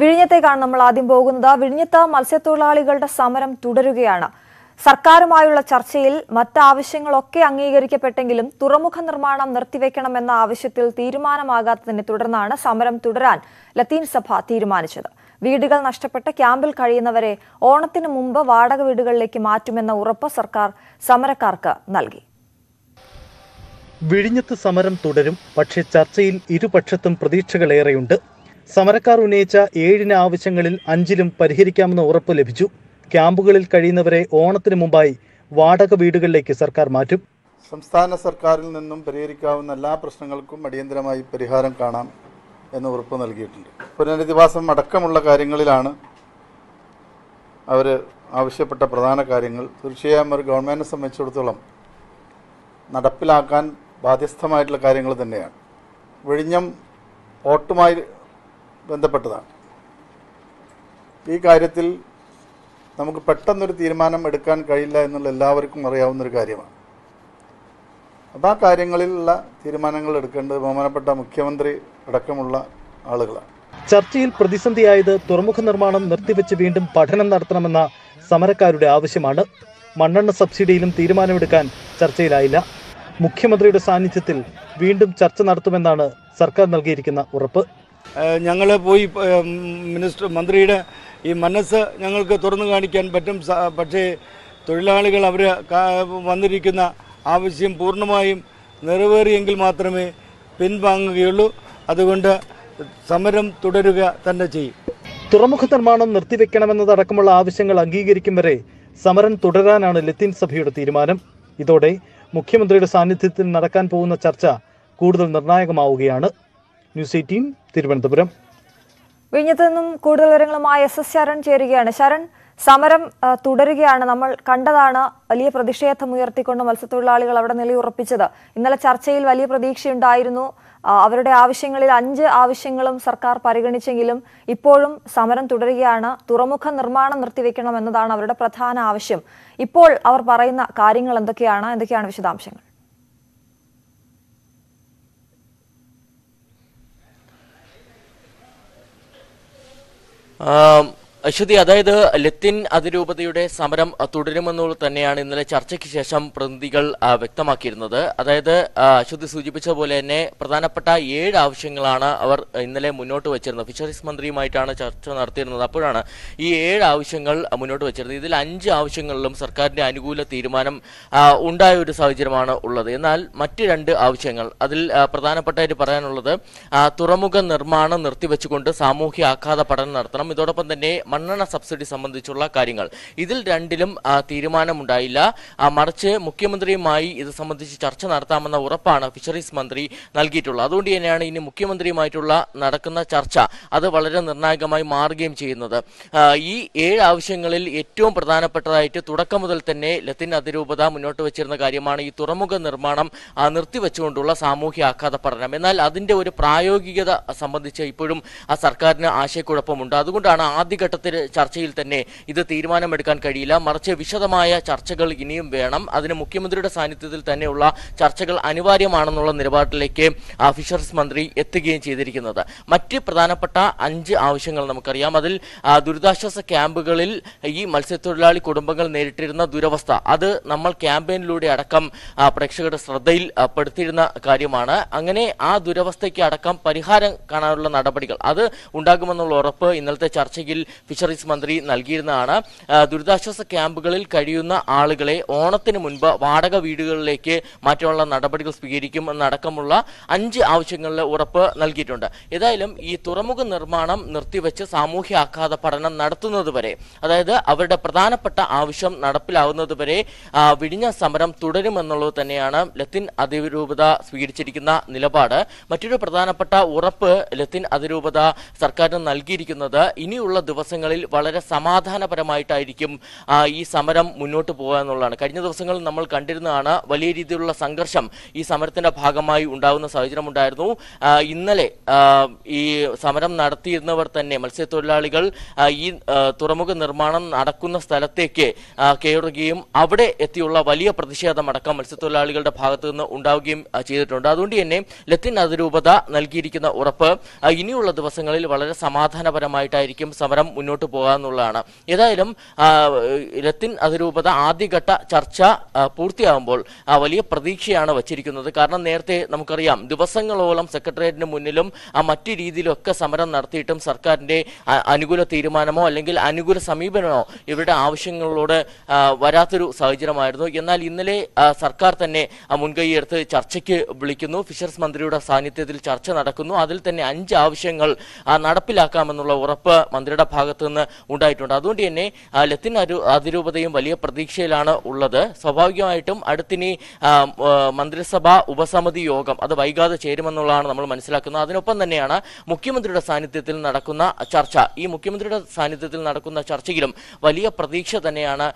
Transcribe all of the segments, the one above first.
വിഴിഞ്ഞത്തേക്കാണ് നമ്മൾ ആദ്യം പോകുന്നത്. വിഴിഞ്ഞത്ത് മത്സ്യത്തൊഴിലാളികളുടെ സമരം തുടരുകയാണ്. സർക്കാരുമായുള്ള ചർച്ചയിൽ മറ്റാവശ്യങ്ങളൊക്കെ അംഗീകരിക്കപ്പെട്ടെങ്കിലും തുറമുഖ നിർമ്മാണം നിർത്തിവെക്കണമെന്ന ആവശ്യത്തിൽ തീരുമാനമാകാത്തതിനെ തുടർന്നാണ് സമരം തുടരാൻ ലത്തീൻ സഭ തീരുമാനിച്ചത്. വീടുകൾ നഷ്ടപ്പെട്ട ക്യാമ്പിൽ കഴിയുന്നവരെ ഓണത്തിന് മുമ്പ് വാടക വീടുകളിലേക്ക് മാറ്റുമെന്ന ഉറപ്പ് സർക്കാർ സമരക്കാർക്ക് നൽകി. വിഴിഞ്ഞത്ത് സമരം തുടരും. പക്ഷേ ചർച്ചയിൽ ഇരുപക്ഷത്തും പ്രതീക്ഷകളേറെയുണ്ട്. സമരക്കാർ ഉന്നയിച്ച ഏഴിന് ആവശ്യങ്ങളിൽ അഞ്ചിലും പരിഹരിക്കാമെന്ന ഉറപ്പ് ലഭിച്ചു. ക്യാമ്പുകളിൽ കഴിയുന്നവരെ ഓണത്തിന് മുമ്പായി വാടക വീടുകളിലേക്ക് സർക്കാർ മാറ്റും. സംസ്ഥാന സർക്കാരിൽ നിന്നും പരിഹരിക്കാവുന്ന എല്ലാ പ്രശ്നങ്ങൾക്കും അടിയന്തരമായി പരിഹാരം കാണാം എന്ന് ഉറപ്പ് നൽകിയിട്ടുണ്ട്. പുനരധിവാസം അടക്കമുള്ള കാര്യങ്ങളിലാണ് അവർ ആവശ്യപ്പെട്ട പ്രധാന കാര്യങ്ങൾ. തീർച്ചയായും ഒരു ഗവൺമെന്റിനെ സംബന്ധിച്ചിടത്തോളം നടപ്പിലാക്കാൻ ബാധ്യസ്ഥമായിട്ടുള്ള കാര്യങ്ങൾ തന്നെയാണ്. വിഴിഞ്ഞം പോർട്ടുമായി ബന്ധപ്പെട്ടതാണ്. ഈ കാര്യത്തിൽ നമുക്ക് പെട്ടെന്നൊരു തീരുമാനം എടുക്കാൻ കഴിയില്ല എന്നുള്ള എല്ലാവർക്കും അറിയാവുന്നൊരു കാര്യമാണ്. അപ്പോൾ ആ കാര്യങ്ങളിലുള്ള തീരുമാനങ്ങൾ എടുക്കേണ്ടത് ബഹുമാനപ്പെട്ട മുഖ്യമന്ത്രി അടക്കമുള്ള ആളുകളാണ്. ചർച്ചയിൽ പ്രതിസന്ധിയായത് തുറമുഖ നിർമ്മാണം നിർത്തിവെച്ച് വീണ്ടും പഠനം നടത്തണമെന്ന സമരക്കാരുടെ ആവശ്യമാണ്. മണ്ണെണ്ണ സബ്സിഡിയിലും തീരുമാനമെടുക്കാൻ ചർച്ചയിലായില്ല. മുഖ്യമന്ത്രിയുടെ സാന്നിധ്യത്തിൽ വീണ്ടും ചർച്ച നടത്തുമെന്നാണ് സർക്കാർ നൽകിയിരിക്കുന്ന ഉറപ്പ്. ഞങ്ങൾ പോയി മിനിസ്റ്റർ മന്ത്രിയുടെ ഈ മനസ്സ് ഞങ്ങൾക്ക് തുറന്നു കാണിക്കാൻ പറ്റും. പക്ഷേ തൊഴിലാളികൾ അവർ വന്നിരിക്കുന്ന ആവശ്യം പൂർണമായും നിറവേറിയെങ്കിൽ മാത്രമേ പിൻവാങ്ങുകയുള്ളൂ. അതുകൊണ്ട് സമരം തുടരുക തന്നെ ചെയ്യും. തുറമുഖ നിർമ്മാണം നിർത്തിവെക്കണമെന്നതടക്കമുള്ള ആവശ്യങ്ങൾ അംഗീകരിക്കും വരെ സമരം തുടരാനാണ് ലത്തീൻ സഭയുടെ തീരുമാനം. ഇതോടെ മുഖ്യമന്ത്രിയുടെ സാന്നിധ്യത്തിൽ നടക്കാൻ പോകുന്ന ചർച്ച കൂടുതൽ നിർണായകമാവുകയാണ്. News eighteen Thiruvananthapuram. വിഴിഞ്ഞത്ത് നിന്നും കൂടുതൽ വിവരങ്ങളുമായി എസ് എസ് ശരൺ ചേരുകയാണ്. ശരൺ സമരം തുടരുകയാണ്. നമ്മൾ കണ്ടതാണ് വലിയ പ്രതിഷേധം ഉയർത്തിക്കൊണ്ട് മത്സ്യത്തൊഴിലാളികൾ അവിടെ നിലയുറപ്പിച്ചത്. ഇന്നലെ ചർച്ചയിൽ വലിയ പ്രതീക്ഷയുണ്ടായിരുന്നു. അവരുടെ ആവശ്യങ്ങളിൽ അഞ്ച് ആവശ്യങ്ങളും സർക്കാർ പരിഗണിച്ചെങ്കിലും ഇപ്പോഴും സമരം തുടരുകയാണ്. തുറമുഖ നിർമ്മാണം നിർത്തിവെക്കണം എന്നതാണ് അവരുടെ പ്രധാന ആവശ്യം. ഇപ്പോൾ അവർ പറയുന്ന കാര്യങ്ങൾ എന്തൊക്കെയാണ്? എന്തൊക്കെയാണ് വിശദാംശങ്ങൾ? ആം, അശ്വതി അതായത് ലത്തിൻ അതിരൂപതയുടെ സമരം തുടരുമെന്നുള്ളത് തന്നെയാണ് ഇന്നലെ ചർച്ചയ്ക്ക് ശേഷം പ്രതിനിധികൾ വ്യക്തമാക്കിയിരുന്നത്. അതായത് അശ്വതി സൂചിപ്പിച്ച പോലെ തന്നെ പ്രധാനപ്പെട്ട ഏഴ് ആവശ്യങ്ങളാണ് അവർ ഇന്നലെ മുന്നോട്ട് വെച്ചിരുന്നത്. ഫിഷറീസ് മന്ത്രിയുമായിട്ടാണ് ചർച്ച നടത്തിയിരുന്നത്. അപ്പോഴാണ് ഈ ഏഴ് ആവശ്യങ്ങൾ മുന്നോട്ട് വെച്ചിരുന്നത്. ഇതിൽ അഞ്ച് ആവശ്യങ്ങളിലും സർക്കാരിന്റെ അനുകൂല തീരുമാനം ഉണ്ടായ ഒരു സാഹചര്യമാണ് ഉള്ളത്. എന്നാൽ മറ്റ് രണ്ട് ആവശ്യങ്ങൾ. അതിൽ പ്രധാനപ്പെട്ടായിട്ട് പറയാനുള്ളത് തുറമുഖ നിർമ്മാണം നിർത്തിവെച്ചുകൊണ്ട് സാമൂഹ്യ ആഘാത പഠനം നടത്തണം. ഇതോടൊപ്പം തന്നെ മണ്ണെണ്ണ സബ്സിഡി സംബന്ധിച്ചുള്ള കാര്യങ്ങൾ. ഇതിൽ രണ്ടിലും തീരുമാനമുണ്ടായില്ല. മറിച്ച് മുഖ്യമന്ത്രിയുമായി ഇത് സംബന്ധിച്ച് ചർച്ച നടത്താമെന്ന ഉറപ്പാണ് ഫിഷറീസ് മന്ത്രി നൽകിയിട്ടുള്ളത്. അതുകൊണ്ട് തന്നെയാണ് ഇനി മുഖ്യമന്ത്രിയുമായിട്ടുള്ള നടക്കുന്ന ചർച്ച അത് വളരെ നിർണായകമായി മാറുകയും ചെയ്യുന്നത്. ഈ ഏഴ് ആവശ്യങ്ങളിൽ ഏറ്റവും പ്രധാനപ്പെട്ടതായിട്ട് തുടക്കം മുതൽ തന്നെ ലത്തിൻ അതിരൂപത മുന്നോട്ട് വെച്ചിരുന്ന കാര്യമാണ് ഈ തുറമുഖ നിർമ്മാണം നിർത്തിവെച്ചുകൊണ്ടുള്ള സാമൂഹ്യ ആഘാത പഠനം. എന്നാൽ അതിന്റെ ഒരു പ്രായോഗികത സംബന്ധിച്ച് ഇപ്പോഴും ആ സർക്കാരിന് ആശയക്കുഴപ്പമുണ്ട്. അതുകൊണ്ടാണ് ആദ്യഘട്ടത്തിൽ ചർച്ചയിൽ തന്നെ ഇത് തീരുമാനമെടുക്കാൻ കഴിയില്ല. മറിച്ച് വിശദമായ ചർച്ചകൾ ഇനിയും വേണം. അതിന് മുഖ്യമന്ത്രിയുടെ സാന്നിധ്യത്തിൽ തന്നെയുള്ള ചർച്ചകൾ അനിവാര്യമാണെന്നുള്ള നിലപാടിലേക്ക് ഫിഷറീസ് മന്ത്രി എത്തുകയും ചെയ്തിരിക്കുന്നത്. മറ്റ് പ്രധാനപ്പെട്ട അഞ്ച് ആവശ്യങ്ങൾ നമുക്കറിയാം. അതിൽ ദുരിതാശ്വാസ ക്യാമ്പുകളിൽ ഈ മത്സ്യത്തൊഴിലാളി കുടുംബങ്ങൾ നേരിട്ടിരുന്ന ദുരവസ്ഥ. അത് നമ്മൾ ക്യാമ്പയിനിലൂടെ അടക്കം പ്രേക്ഷകരുടെ ശ്രദ്ധയിൽ പെടുത്തിയിരുന്ന കാര്യമാണ്. അങ്ങനെ ആ ദുരവസ്ഥയ്ക്ക് അടക്കം പരിഹാരം കാണാനുള്ള നടപടികൾ. അത് ഉണ്ടാകുമെന്നുള്ള ഉറപ്പ് ഇന്നലത്തെ ചർച്ചയിൽ ഫിഷറീസ് മന്ത്രി നൽകിയിരുന്നതാണ്. ദുരിതാശ്വാസ ക്യാമ്പുകളിൽ കഴിയുന്ന ആളുകളെ ഓണത്തിന് മുൻപ് വാടക വീടുകളിലേക്ക് മാറ്റാനുള്ള നടപടികൾ സ്വീകരിക്കും എന്നടക്കമുള്ള അഞ്ച് ആവശ്യങ്ങളിൽ ഉറപ്പ് നൽകിയിട്ടുണ്ട്. ഏതായാലും ഈ തുറമുഖ നിർമ്മാണം നിർത്തിവെച്ച് സാമൂഹ്യ ആഘാത പഠനം നടത്തുന്നതുവരെ അതായത് അവരുടെ പ്രധാനപ്പെട്ട ആവശ്യം നടപ്പിലാവുന്നത് വരെ വിഴിഞ്ഞ സമരം തുടരുമെന്നുള്ളത് തന്നെയാണ് ലത്തിൻ അതിരൂപത സ്വീകരിച്ചിരിക്കുന്ന നിലപാട്. മറ്റൊരു പ്രധാനപ്പെട്ട ഉറപ്പ് ലത്തിൻ അതിരൂപത സർക്കാരിന് നൽകിയിരിക്കുന്നത് ഇനിയുള്ള ദിവസങ്ങളിൽ ദിവസങ്ങളിൽ വളരെ സമാധാനപരമായിട്ടായിരിക്കും ഈ സമരം മുന്നോട്ട് പോകുക എന്നുള്ളതാണ്. കഴിഞ്ഞ ദിവസങ്ങളിൽ നമ്മൾ കണ്ടിരുന്നതാണ് വലിയ രീതിയിലുള്ള സംഘർഷം ഈ സമരത്തിന്റെ ഭാഗമായി ഉണ്ടാകുന്ന സാഹചര്യം ഉണ്ടായിരുന്നു. ഇന്നലെ ഈ സമരം നടത്തിയിരുന്നവർ തന്നെ മത്സ്യത്തൊഴിലാളികൾ ഈ തുറമുഖ നിർമ്മാണം നടക്കുന്ന സ്ഥലത്തേക്ക് കയറുകയും അവിടെ എത്തിയുള്ള വലിയ പ്രതിഷേധമടക്കം മത്സ്യത്തൊഴിലാളികളുടെ ഭാഗത്തു നിന്ന് ഉണ്ടാവുകയും ചെയ്തിട്ടുണ്ട്. അതുകൊണ്ട് തന്നെ ലത്തിൻ അതിരൂപത നൽകിയിരിക്കുന്ന ഉറപ്പ് ഇനിയുള്ള ദിവസങ്ങളിൽ വളരെ സമാധാനപരമായിട്ടായിരിക്കും സമരം മുന്നോട്ട് പോകാമെന്നുള്ളതാണ് ഏതായാലും ലത്തിൻ അതിരൂപത ആദ്യഘട്ട ചർച്ച പൂർത്തിയാകുമ്പോൾ വലിയ പ്രതീക്ഷയാണ് വച്ചിരിക്കുന്നത്. കാരണം നേരത്തെ നമുക്കറിയാം ദിവസങ്ങളോളം സെക്രട്ടേറിയറ്റിന് മുന്നിലും മറ്റു രീതിയിലൊക്കെ സമരം നടത്തിയിട്ടും സർക്കാരിന്റെ അനുകൂല തീരുമാനമോ അല്ലെങ്കിൽ അനുകൂല സമീപനമോ ഇവരുടെ ആവശ്യങ്ങളോട് വരാത്തൊരു സാഹചര്യമായിരുന്നു. എന്നാൽ ഇന്നലെ സർക്കാർ തന്നെ മുൻകൈ മുൻകൈയെടുത്ത് ചർച്ചയ്ക്ക് വിളിക്കുന്നു. ഫിഷേഴ്സ് മന്ത്രിയുടെ സാന്നിധ്യത്തിൽ ചർച്ച നടക്കുന്നു. അതിൽ തന്നെ അഞ്ച് ആവശ്യങ്ങൾ നടപ്പിലാക്കാമെന്നുള്ള ഉറപ്പ് മന്ത്രിയുടെ ഭാഗത്തു നിന്ന് ഉണ്ടായിട്ടുണ്ട്. അതുകൊണ്ട് തന്നെ ലത്തിൻ അരു അതിരൂപതയും വലിയ പ്രതീക്ഷയിലാണ് ഉള്ളത്. സ്വാഭാവികമായിട്ടും അടുത്തിനി മന്ത്രിസഭാ ഉപസമിതി യോഗം അത് വൈകാതെ ചേരുമെന്നുള്ളതാണ് നമ്മൾ മനസ്സിലാക്കുന്നത്. അതിനൊപ്പം തന്നെയാണ് മുഖ്യമന്ത്രിയുടെ സാന്നിധ്യത്തിൽ നടക്കുന്ന ചർച്ച. ഈ മുഖ്യമന്ത്രിയുടെ സാന്നിധ്യത്തിൽ നടക്കുന്ന ചർച്ചയിലും വലിയ പ്രതീക്ഷ തന്നെയാണ്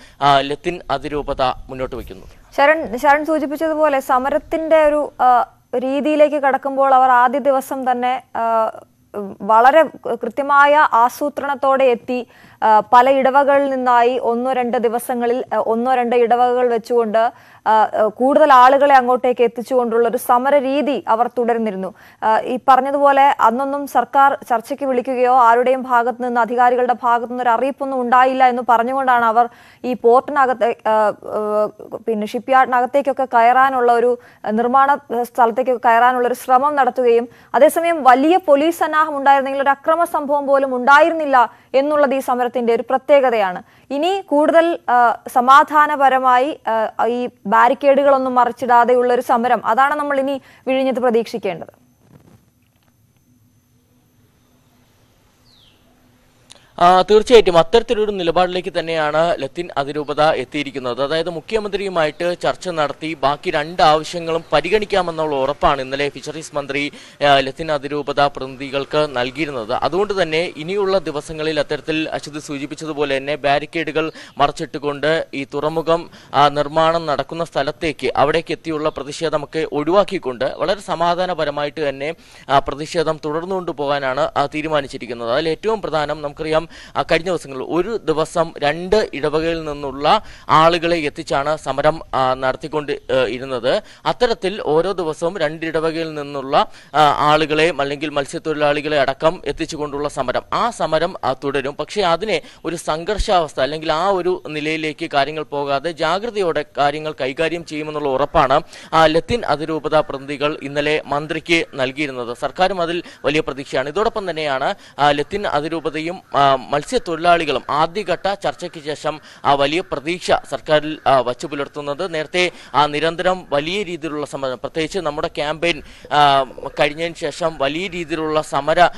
ലത്തിൻ അതിരൂപത മുന്നോട്ട് വയ്ക്കുന്നത്. ശരൺ ശരൺ സൂചിപ്പിച്ചതുപോലെ സമരത്തിന്റെ ഒരു രീതിയിലേക്ക് കടക്കുമ്പോൾ അവർ ആദ്യ ദിവസം തന്നെ വളരെ കൃത്യമായ ആസൂത്രണത്തോടെ എത്തി പല ഇടവകളിൽ നിന്നായി ഒന്നോ രണ്ടോ ദിവസങ്ങളിൽ ഒന്നോ രണ്ടോ ഇടവകകൾ വെച്ചുകൊണ്ട് കൂടുതൽ ആളുകളെ അങ്ങോട്ടേക്ക് എത്തിച്ചുകൊണ്ടുള്ള ഒരു സമര രീതി അവർ തുടരുന്നിരുന്നു. ഈ പറഞ്ഞതുപോലെ അന്നൊന്നും സർക്കാർ ചർച്ചയ്ക്ക് വിളിക്കുകയോ ആരുടെയും ഭാഗത്ത് നിന്ന് അധികാരികളുടെ ഭാഗത്തു നിന്ന് ഒരു അറിയിപ്പൊന്നും ഉണ്ടായില്ല എന്ന് പറഞ്ഞുകൊണ്ടാണ് അവർ ഈ പോർട്ടിനകത്ത് പിന്നെ ഷിപ്പ് പിന്നെ ഷിപ്പ്യാർഡിനകത്തേക്കൊക്കെ കയറാനുള്ള ഒരു നിർമ്മാണ സ്ഥലത്തേക്കൊക്കെ കയറാനുള്ള ഒരു ശ്രമം നടത്തുകയും അതേസമയം വലിയ പോലീസ് സന്നാഹം ഉണ്ടായിരുന്നെങ്കിൽ ഒരു അക്രമ സംഭവം പോലും ഉണ്ടായിരുന്നില്ല എന്നുള്ളത് ഈ സമരത്തിന്റെ ഒരു പ്രത്യേകതയാണ്. ഇനി കൂടുതൽ സമാധാനപരമായി ഈ ബാരിക്കേഡുകളൊന്നും മറിച്ചിടാതെയുള്ള ഒരു സമരം അതാണ് നമ്മൾ ഇനി വിഴിഞ്ഞത്ത് പ്രതീക്ഷിക്കേണ്ടത്. തീർച്ചയായിട്ടും അത്തരത്തിലൊരു നിലപാടിലേക്ക് തന്നെയാണ് ലത്തിൻ അതിരൂപത എത്തിയിരിക്കുന്നത്. അതായത് മുഖ്യമന്ത്രിയുമായിട്ട് ചർച്ച നടത്തി ബാക്കി രണ്ട് ആവശ്യങ്ങളും പരിഗണിക്കാമെന്നുള്ള ഉറപ്പാണ് ഇന്നലെ ഫിഷറീസ് മന്ത്രി ലത്തിൻ അതിരൂപത പ്രതിനിധികൾക്ക് നൽകിയിരുന്നത്. അതുകൊണ്ട് തന്നെ ഇനിയുള്ള ദിവസങ്ങളിൽ അത്തരത്തിൽ അശ്വതി സൂചിപ്പിച്ചതുപോലെ തന്നെ ബാരിക്കേഡുകൾ മറച്ചിട്ടുകൊണ്ട് ഈ തുറമുഖം നിർമ്മാണം നടക്കുന്ന സ്ഥലത്തേക്ക് അവിടേക്ക് എത്തിയുള്ള പ്രതിഷേധമൊക്കെ ഒഴിവാക്കിക്കൊണ്ട് വളരെ സമാധാനപരമായിട്ട് തന്നെ പ്രതിഷേധം തുടർന്നുകൊണ്ടു പോകാനാണ് തീരുമാനിച്ചിരിക്കുന്നത്. അതിൽ ഏറ്റവും പ്രധാനം നമുക്കറിയാം കഴിഞ്ഞ ദിവസങ്ങളിൽ ഒരു ദിവസം രണ്ട് ഇടവകയിൽ നിന്നുള്ള ആളുകളെ എത്തിച്ചാണ് സമരം നടത്തിക്കൊണ്ട് ഇരുന്നത്. അത്തരത്തിൽ ഓരോ ദിവസവും രണ്ട് ഇടവകയിൽ നിന്നുള്ള ആളുകളെ അല്ലെങ്കിൽ മത്സ്യത്തൊഴിലാളികളെ അടക്കം എത്തിച്ചുകൊണ്ടുള്ള സമരം. ആ സമരം തുടരും. പക്ഷേ അതിനെ ഒരു സംഘർഷാവസ്ഥ അല്ലെങ്കിൽ ആ ഒരു നിലയിലേക്ക് കാര്യങ്ങൾ പോകാതെ ജാഗ്രതയോടെ കാര്യങ്ങൾ കൈകാര്യം ചെയ്യുമെന്നുള്ള ഉറപ്പാണ് ലത്തിൻ അതിരൂപത പ്രതിനിധികൾ ഇന്നലെ മന്ത്രിക്ക് നൽകിയിരുന്നത്. സർക്കാരും അതിൽ വലിയ പ്രതീക്ഷയാണ്. ഇതോടൊപ്പം തന്നെയാണ് ലത്തിൻ അതിരൂപതയും മത്സ്യത്തൊഴിലാളികളും ആദ്യഘട്ട ചർച്ചയ്ക്ക് ശേഷം ആ വലിയ പ്രതീക്ഷ സർക്കാരിൽ വച്ചു പുലർത്തുന്നത്. നേരത്തെ ആ നിരന്തരം വലിയ രീതിയിലുള്ള സമരം പ്രത്യേകിച്ച് നമ്മുടെ ക്യാമ്പയിൻ കഴിഞ്ഞതിന് ശേഷം വലിയ രീതിയിലുള്ള സമര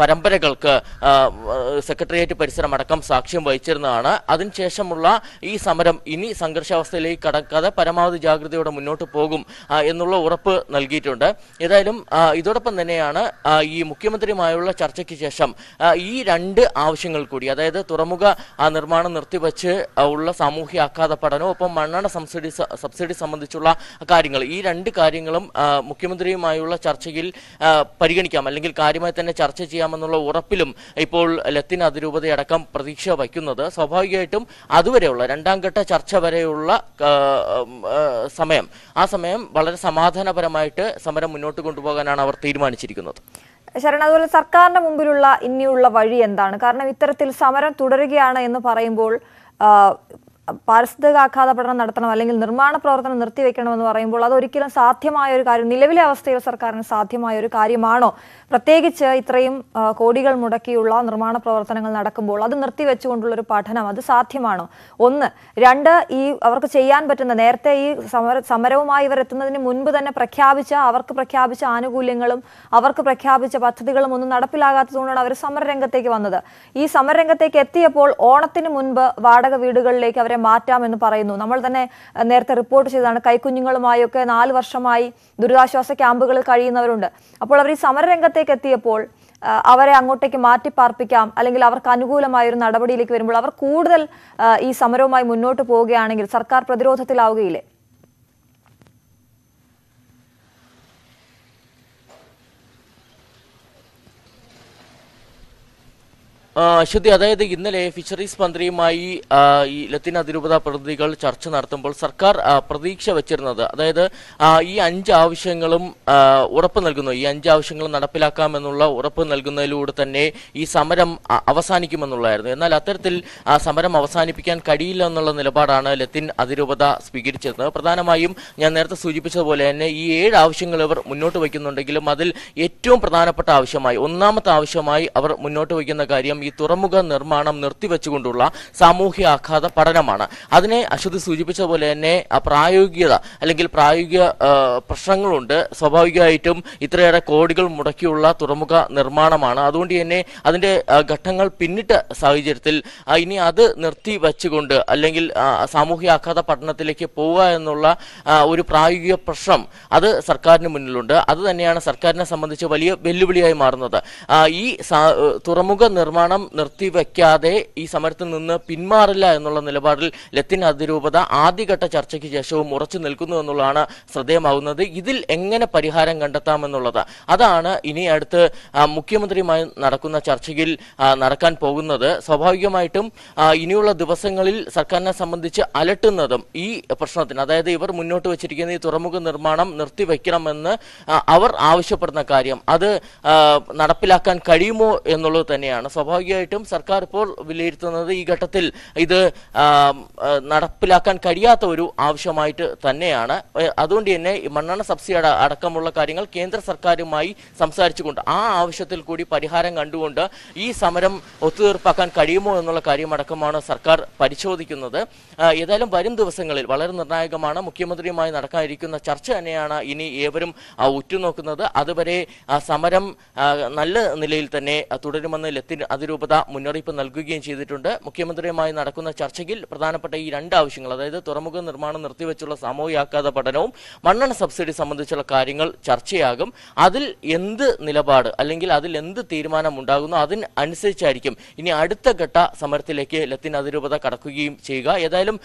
പരമ്പരകൾക്ക് സെക്രട്ടേറിയറ്റ് പരിസരം അടക്കം സാക്ഷ്യം വഹിച്ചിരുന്നതാണ്. അതിനുശേഷമുള്ള ഈ സമരം ഇനി സംഘർഷാവസ്ഥയിലേക്ക് കടക്കാതെ പരമാവധി ജാഗ്രതയോടെ മുന്നോട്ട് പോകും എന്നുള്ള ഉറപ്പ് നൽകിയിട്ടുണ്ട്. ഏതായാലും ഇതോടൊപ്പം തന്നെയാണ് ഈ മുഖ്യമന്ത്രിയുമായുള്ള ചർച്ചയ്ക്ക് ശേഷം ഈ രണ്ട് ആവശ്യങ്ങൾ കൂടി. അതായത് തുറമുഖ നിർമ്മാണം നിർത്തിവെച്ച് ഉള്ള സാമൂഹ്യ ആഘാത പഠനവും ഒപ്പം മണ്ണെണ്ണ സബ്സിഡി സബ്സിഡി സംബന്ധിച്ചുള്ള കാര്യങ്ങൾ. ഈ രണ്ട് കാര്യങ്ങളും മുഖ്യമന്ത്രിയുമായുള്ള ചർച്ചയിൽ പരിഗണിക്കാം. അല്ലെങ്കിൽ കാര്യമായി തന്നെ ചർച്ച ചെയ്യാമെന്നുള്ള ഉറപ്പിലും ഇപ്പോൾ ലത്തിൻ അതിരൂപതയടക്കം പ്രതീക്ഷ വയ്ക്കുന്നത്. സ്വാഭാവികമായിട്ടും അതുവരെയുള്ള രണ്ടാം ഘട്ട ചർച്ച വരെയുള്ള സമയം. ആ സമയം വളരെ സമാധാനപരമായിട്ട് സമരം മുന്നോട്ട് കൊണ്ടുപോകാനാണ് അവർ തീരുമാനിച്ചിരിക്കുന്നത്. ശരൺ അതുപോലെ സർക്കാരിന്റെ മുമ്പിലുള്ള ഇനിയുള്ള വഴി എന്താണ്? കാരണം ഇത്തരത്തിൽ സമരം തുടരുകയാണ് എന്ന് പറയുമ്പോൾ പാരിസ്ഥിതിക ആഘാത പഠനം നടത്തണം അല്ലെങ്കിൽ നിർമ്മാണ പ്രവർത്തനം നിർത്തിവെക്കണമെന്ന് പറയുമ്പോൾ അത് ഒരിക്കലും സാധ്യമായ ഒരു കാര്യം നിലവിലെ അവസ്ഥയിൽ സർക്കാരിന് സാധ്യമായ ഒരു കാര്യമാണോ? പ്രത്യേകിച്ച് ഇത്രയും കോടികൾ മുടക്കിയുള്ള നിർമ്മാണ പ്രവർത്തനങ്ങൾ നടക്കുമ്പോൾ അത് നിർത്തിവെച്ചുകൊണ്ടുള്ള ഒരു പഠനം അത് സാധ്യമാണോ? ഒന്ന് രണ്ട് ഈ അവർക്ക് ചെയ്യാൻ പറ്റുന്ന നേരത്തെ ഈ സമര സമരവുമായി ഇവർ എത്തുന്നതിന് മുൻപ് തന്നെ പ്രഖ്യാപിച്ച അവർക്ക് പ്രഖ്യാപിച്ച ആനുകൂല്യങ്ങളും അവർക്ക് പ്രഖ്യാപിച്ച പദ്ധതികളും ഒന്നും നടപ്പിലാകാത്തതുകൊണ്ടാണ് അവർ സമരരംഗത്തേക്ക് വന്നത്. ഈ സമരരംഗത്തേക്ക് എത്തിയപ്പോൾ ഓണത്തിന് മുൻപ് വാടക വീടുകളിലേക്ക് അവരെ മാറ്റാമെന്ന് പറയുന്നു. നമ്മൾ തന്നെ നേരത്തെ റിപ്പോർട്ട് ചെയ്തതാണ് കൈക്കുഞ്ഞുങ്ങളുമായൊക്കെ നാല് വർഷമായി ദുരിതാശ്വാസ ക്യാമ്പുകളിൽ കഴിയുന്നവരുണ്ട്. അപ്പോൾ അവർ ഈ സമരരംഗത്തേക്ക് എത്തിയപ്പോൾ ആ, അവരെ അങ്ങോട്ടേക്ക് മാറ്റിപ്പാർപ്പിക്കാം അല്ലെങ്കിൽ അവർക്ക് അനുകൂലമായ ഒരു നടപടിയിലേക്ക് വരുമ്പോൾ അവർ കൂടുതൽ ഈ സമരവുമായി മുന്നോട്ട് പോവുകയാണെങ്കിൽ സർക്കാർ പ്രതിരോധത്തിലാവുകയില്ലേ? അശ്വതി അതായത് ഇന്നലെ ഫിഷറീസ് മന്ത്രിയുമായി ഈ ലത്തീൻ അതിരൂപത പ്രതിനിധികൾ ചർച്ച നടത്തുമ്പോൾ സർക്കാർ പ്രതീക്ഷ വെച്ചിരുന്നത്. അതായത് ഈ അഞ്ച് ആവശ്യങ്ങളും ഉറപ്പ് നൽകുന്നു. ഈ അഞ്ച് ആവശ്യങ്ങളും നടപ്പിലാക്കാമെന്നുള്ള ഉറപ്പ് നൽകുന്നതിലൂടെ തന്നെ ഈ സമരം അവസാനിക്കുമെന്നുള്ളതായിരുന്നു. എന്നാൽ അത്തരത്തിൽ സമരം അവസാനിപ്പിക്കാൻ കഴിയില്ല എന്നുള്ള നിലപാടാണ് ലത്തീൻ അതിരൂപത സ്വീകരിച്ചിരുന്നത്. പ്രധാനമായും ഞാൻ നേരത്തെ സൂചിപ്പിച്ചതുപോലെ തന്നെ ഈ ഏഴ് ആവശ്യങ്ങൾ ഇവർ മുന്നോട്ട് വയ്ക്കുന്നുണ്ടെങ്കിലും അതിൽ ഏറ്റവും പ്രധാനപ്പെട്ട ആവശ്യമായി ഒന്നാമത്തെ ആവശ്യമായി അവർ മുന്നോട്ട് വയ്ക്കുന്ന കാര്യം ഈ തുറമുഖ നിർമ്മാണം നിർത്തിവെച്ചുകൊണ്ടുള്ള സാമൂഹ്യ ആഘാത പഠനമാണ്. അതിനെ അശ്വതി സൂചിപ്പിച്ചതുപോലെ തന്നെ ആ പ്രായോഗികത അല്ലെങ്കിൽ പ്രായോഗിക പ്രശ്നങ്ങളുണ്ട്. സ്വാഭാവികമായിട്ടും ഇത്രയേറെ കോടികൾ മുടക്കിയുള്ള തുറമുഖ നിർമ്മാണമാണ്. അതുകൊണ്ട് തന്നെ അതിന്റെ ഘട്ടങ്ങൾ പിന്നിട്ട സാഹചര്യത്തിൽ ഇനി അത് നിർത്തി വച്ചുകൊണ്ട് അല്ലെങ്കിൽ സാമൂഹ്യ ആഘാത പഠനത്തിലേക്ക് പോവുക എന്നുള്ള ഒരു പ്രായോഗിക പ്രശ്നം അത് സർക്കാരിന് മുന്നിലുണ്ട്. അത് തന്നെയാണ് സർക്കാരിനെ സംബന്ധിച്ച് വലിയ വെല്ലുവിളിയായി മാറുന്നത്. ഈ തുറമുഖ നിർമ്മാണം നിർത്തിവെക്കാതെ ഈ സമരത്തിൽ നിന്ന് പിന്മാറില്ല എന്നുള്ള നിലപാടിൽ ലത്തിൻ അതിരൂപത ആദ്യഘട്ട ചർച്ചയ്ക്ക് ശേഷവും ഉറച്ചു നിൽക്കുന്നു എന്നുള്ളതാണ് ശ്രദ്ധേയമാകുന്നത്. ഇതിൽ എങ്ങനെ പരിഹാരം കണ്ടെത്താമെന്നുള്ളത്. അതാണ് ഇനി അടുത്ത് മുഖ്യമന്ത്രിയുമായി നടക്കുന്ന ചർച്ചയിൽ നടക്കാൻ പോകുന്നത്. സ്വാഭാവികമായിട്ടും ഇനിയുള്ള ദിവസങ്ങളിൽ സർക്കാരിനെ സംബന്ധിച്ച് അലട്ടുന്നതും ഈ പ്രശ്നത്തിന് അതായത് ഇവർ മുന്നോട്ട് വെച്ചിരിക്കുന്ന ഈ തുറമുഖ നിർമ്മാണം നിർത്തിവെക്കണമെന്ന് അവർ ആവശ്യപ്പെടുന്ന കാര്യം അത് നടപ്പിലാക്കാൻ കഴിയുമോ എന്നുള്ളത് തന്നെയാണ്. സ്വാഭാവികമായിട്ടും സർക്കാർ ഇപ്പോൾ വിലയിരുത്തുന്നത് ഈ ഘട്ടത്തിൽ ഇത് നടപ്പിലാക്കാൻ കഴിയാത്ത ഒരു ആവശ്യമായിട്ട് തന്നെയാണ്. അതുകൊണ്ട് തന്നെ മണ്ണെണ്ണ സബ്സിഡി അടക്കമുള്ള കാര്യങ്ങൾ കേന്ദ്ര സർക്കാരുമായി സംസാരിച്ചുകൊണ്ട് ആ ആവശ്യത്തിൽ കൂടി പരിഹാരം കണ്ടുകൊണ്ട് ഈ സമരം ഒത്തുതീർപ്പാക്കാൻ കഴിയുമോ എന്നുള്ള കാര്യമടക്കമാണ് സർക്കാർ പരിശോധിക്കുന്നത്. ഏതായാലും വരും ദിവസങ്ങളിൽ വളരെ നിർണായകമാണ്. മുഖ്യമന്ത്രിയുമായി നടക്കാനിരിക്കുന്ന ചർച്ച തന്നെയാണ് ഇനി ഏവരും ഉറ്റുനോക്കുന്നത്. അതുവരെ സമരം നല്ല നിലയിൽ തന്നെ തുടരുമെന്ന് ലത്തീൻ അതിരൂപത മുന്നറിയിപ്പ് നൽകുകയും ചെയ്തിട്ടുണ്ട്. മുഖ്യമന്ത്രിയുമായി നടക്കുന്ന ചർച്ചയിൽ പ്രധാനപ്പെട്ട ഈ രണ്ട് ആവശ്യങ്ങൾ അതായത് തുറമുഖ നിർമ്മാണം നിർത്തിവെച്ചുള്ള സാമൂഹ്യാഘാത പഠനവും മണ്ണെണ്ണ സബ്സിഡി സംബന്ധിച്ചുള്ള കാര്യങ്ങൾ ചർച്ചയാകും. അതിൽ എന്ത് നിലപാട് അല്ലെങ്കിൽ അതിൽ എന്ത് തീരുമാനം ഉണ്ടാകുന്നു അതിന് അനുസരിച്ചായിരിക്കും ഇനി അടുത്ത ഘട്ട സമരത്തിലേക്ക് ലത്തീൻ അതിരൂപത കടക്കുകയും ചെയ്യുക. ഏതായാലും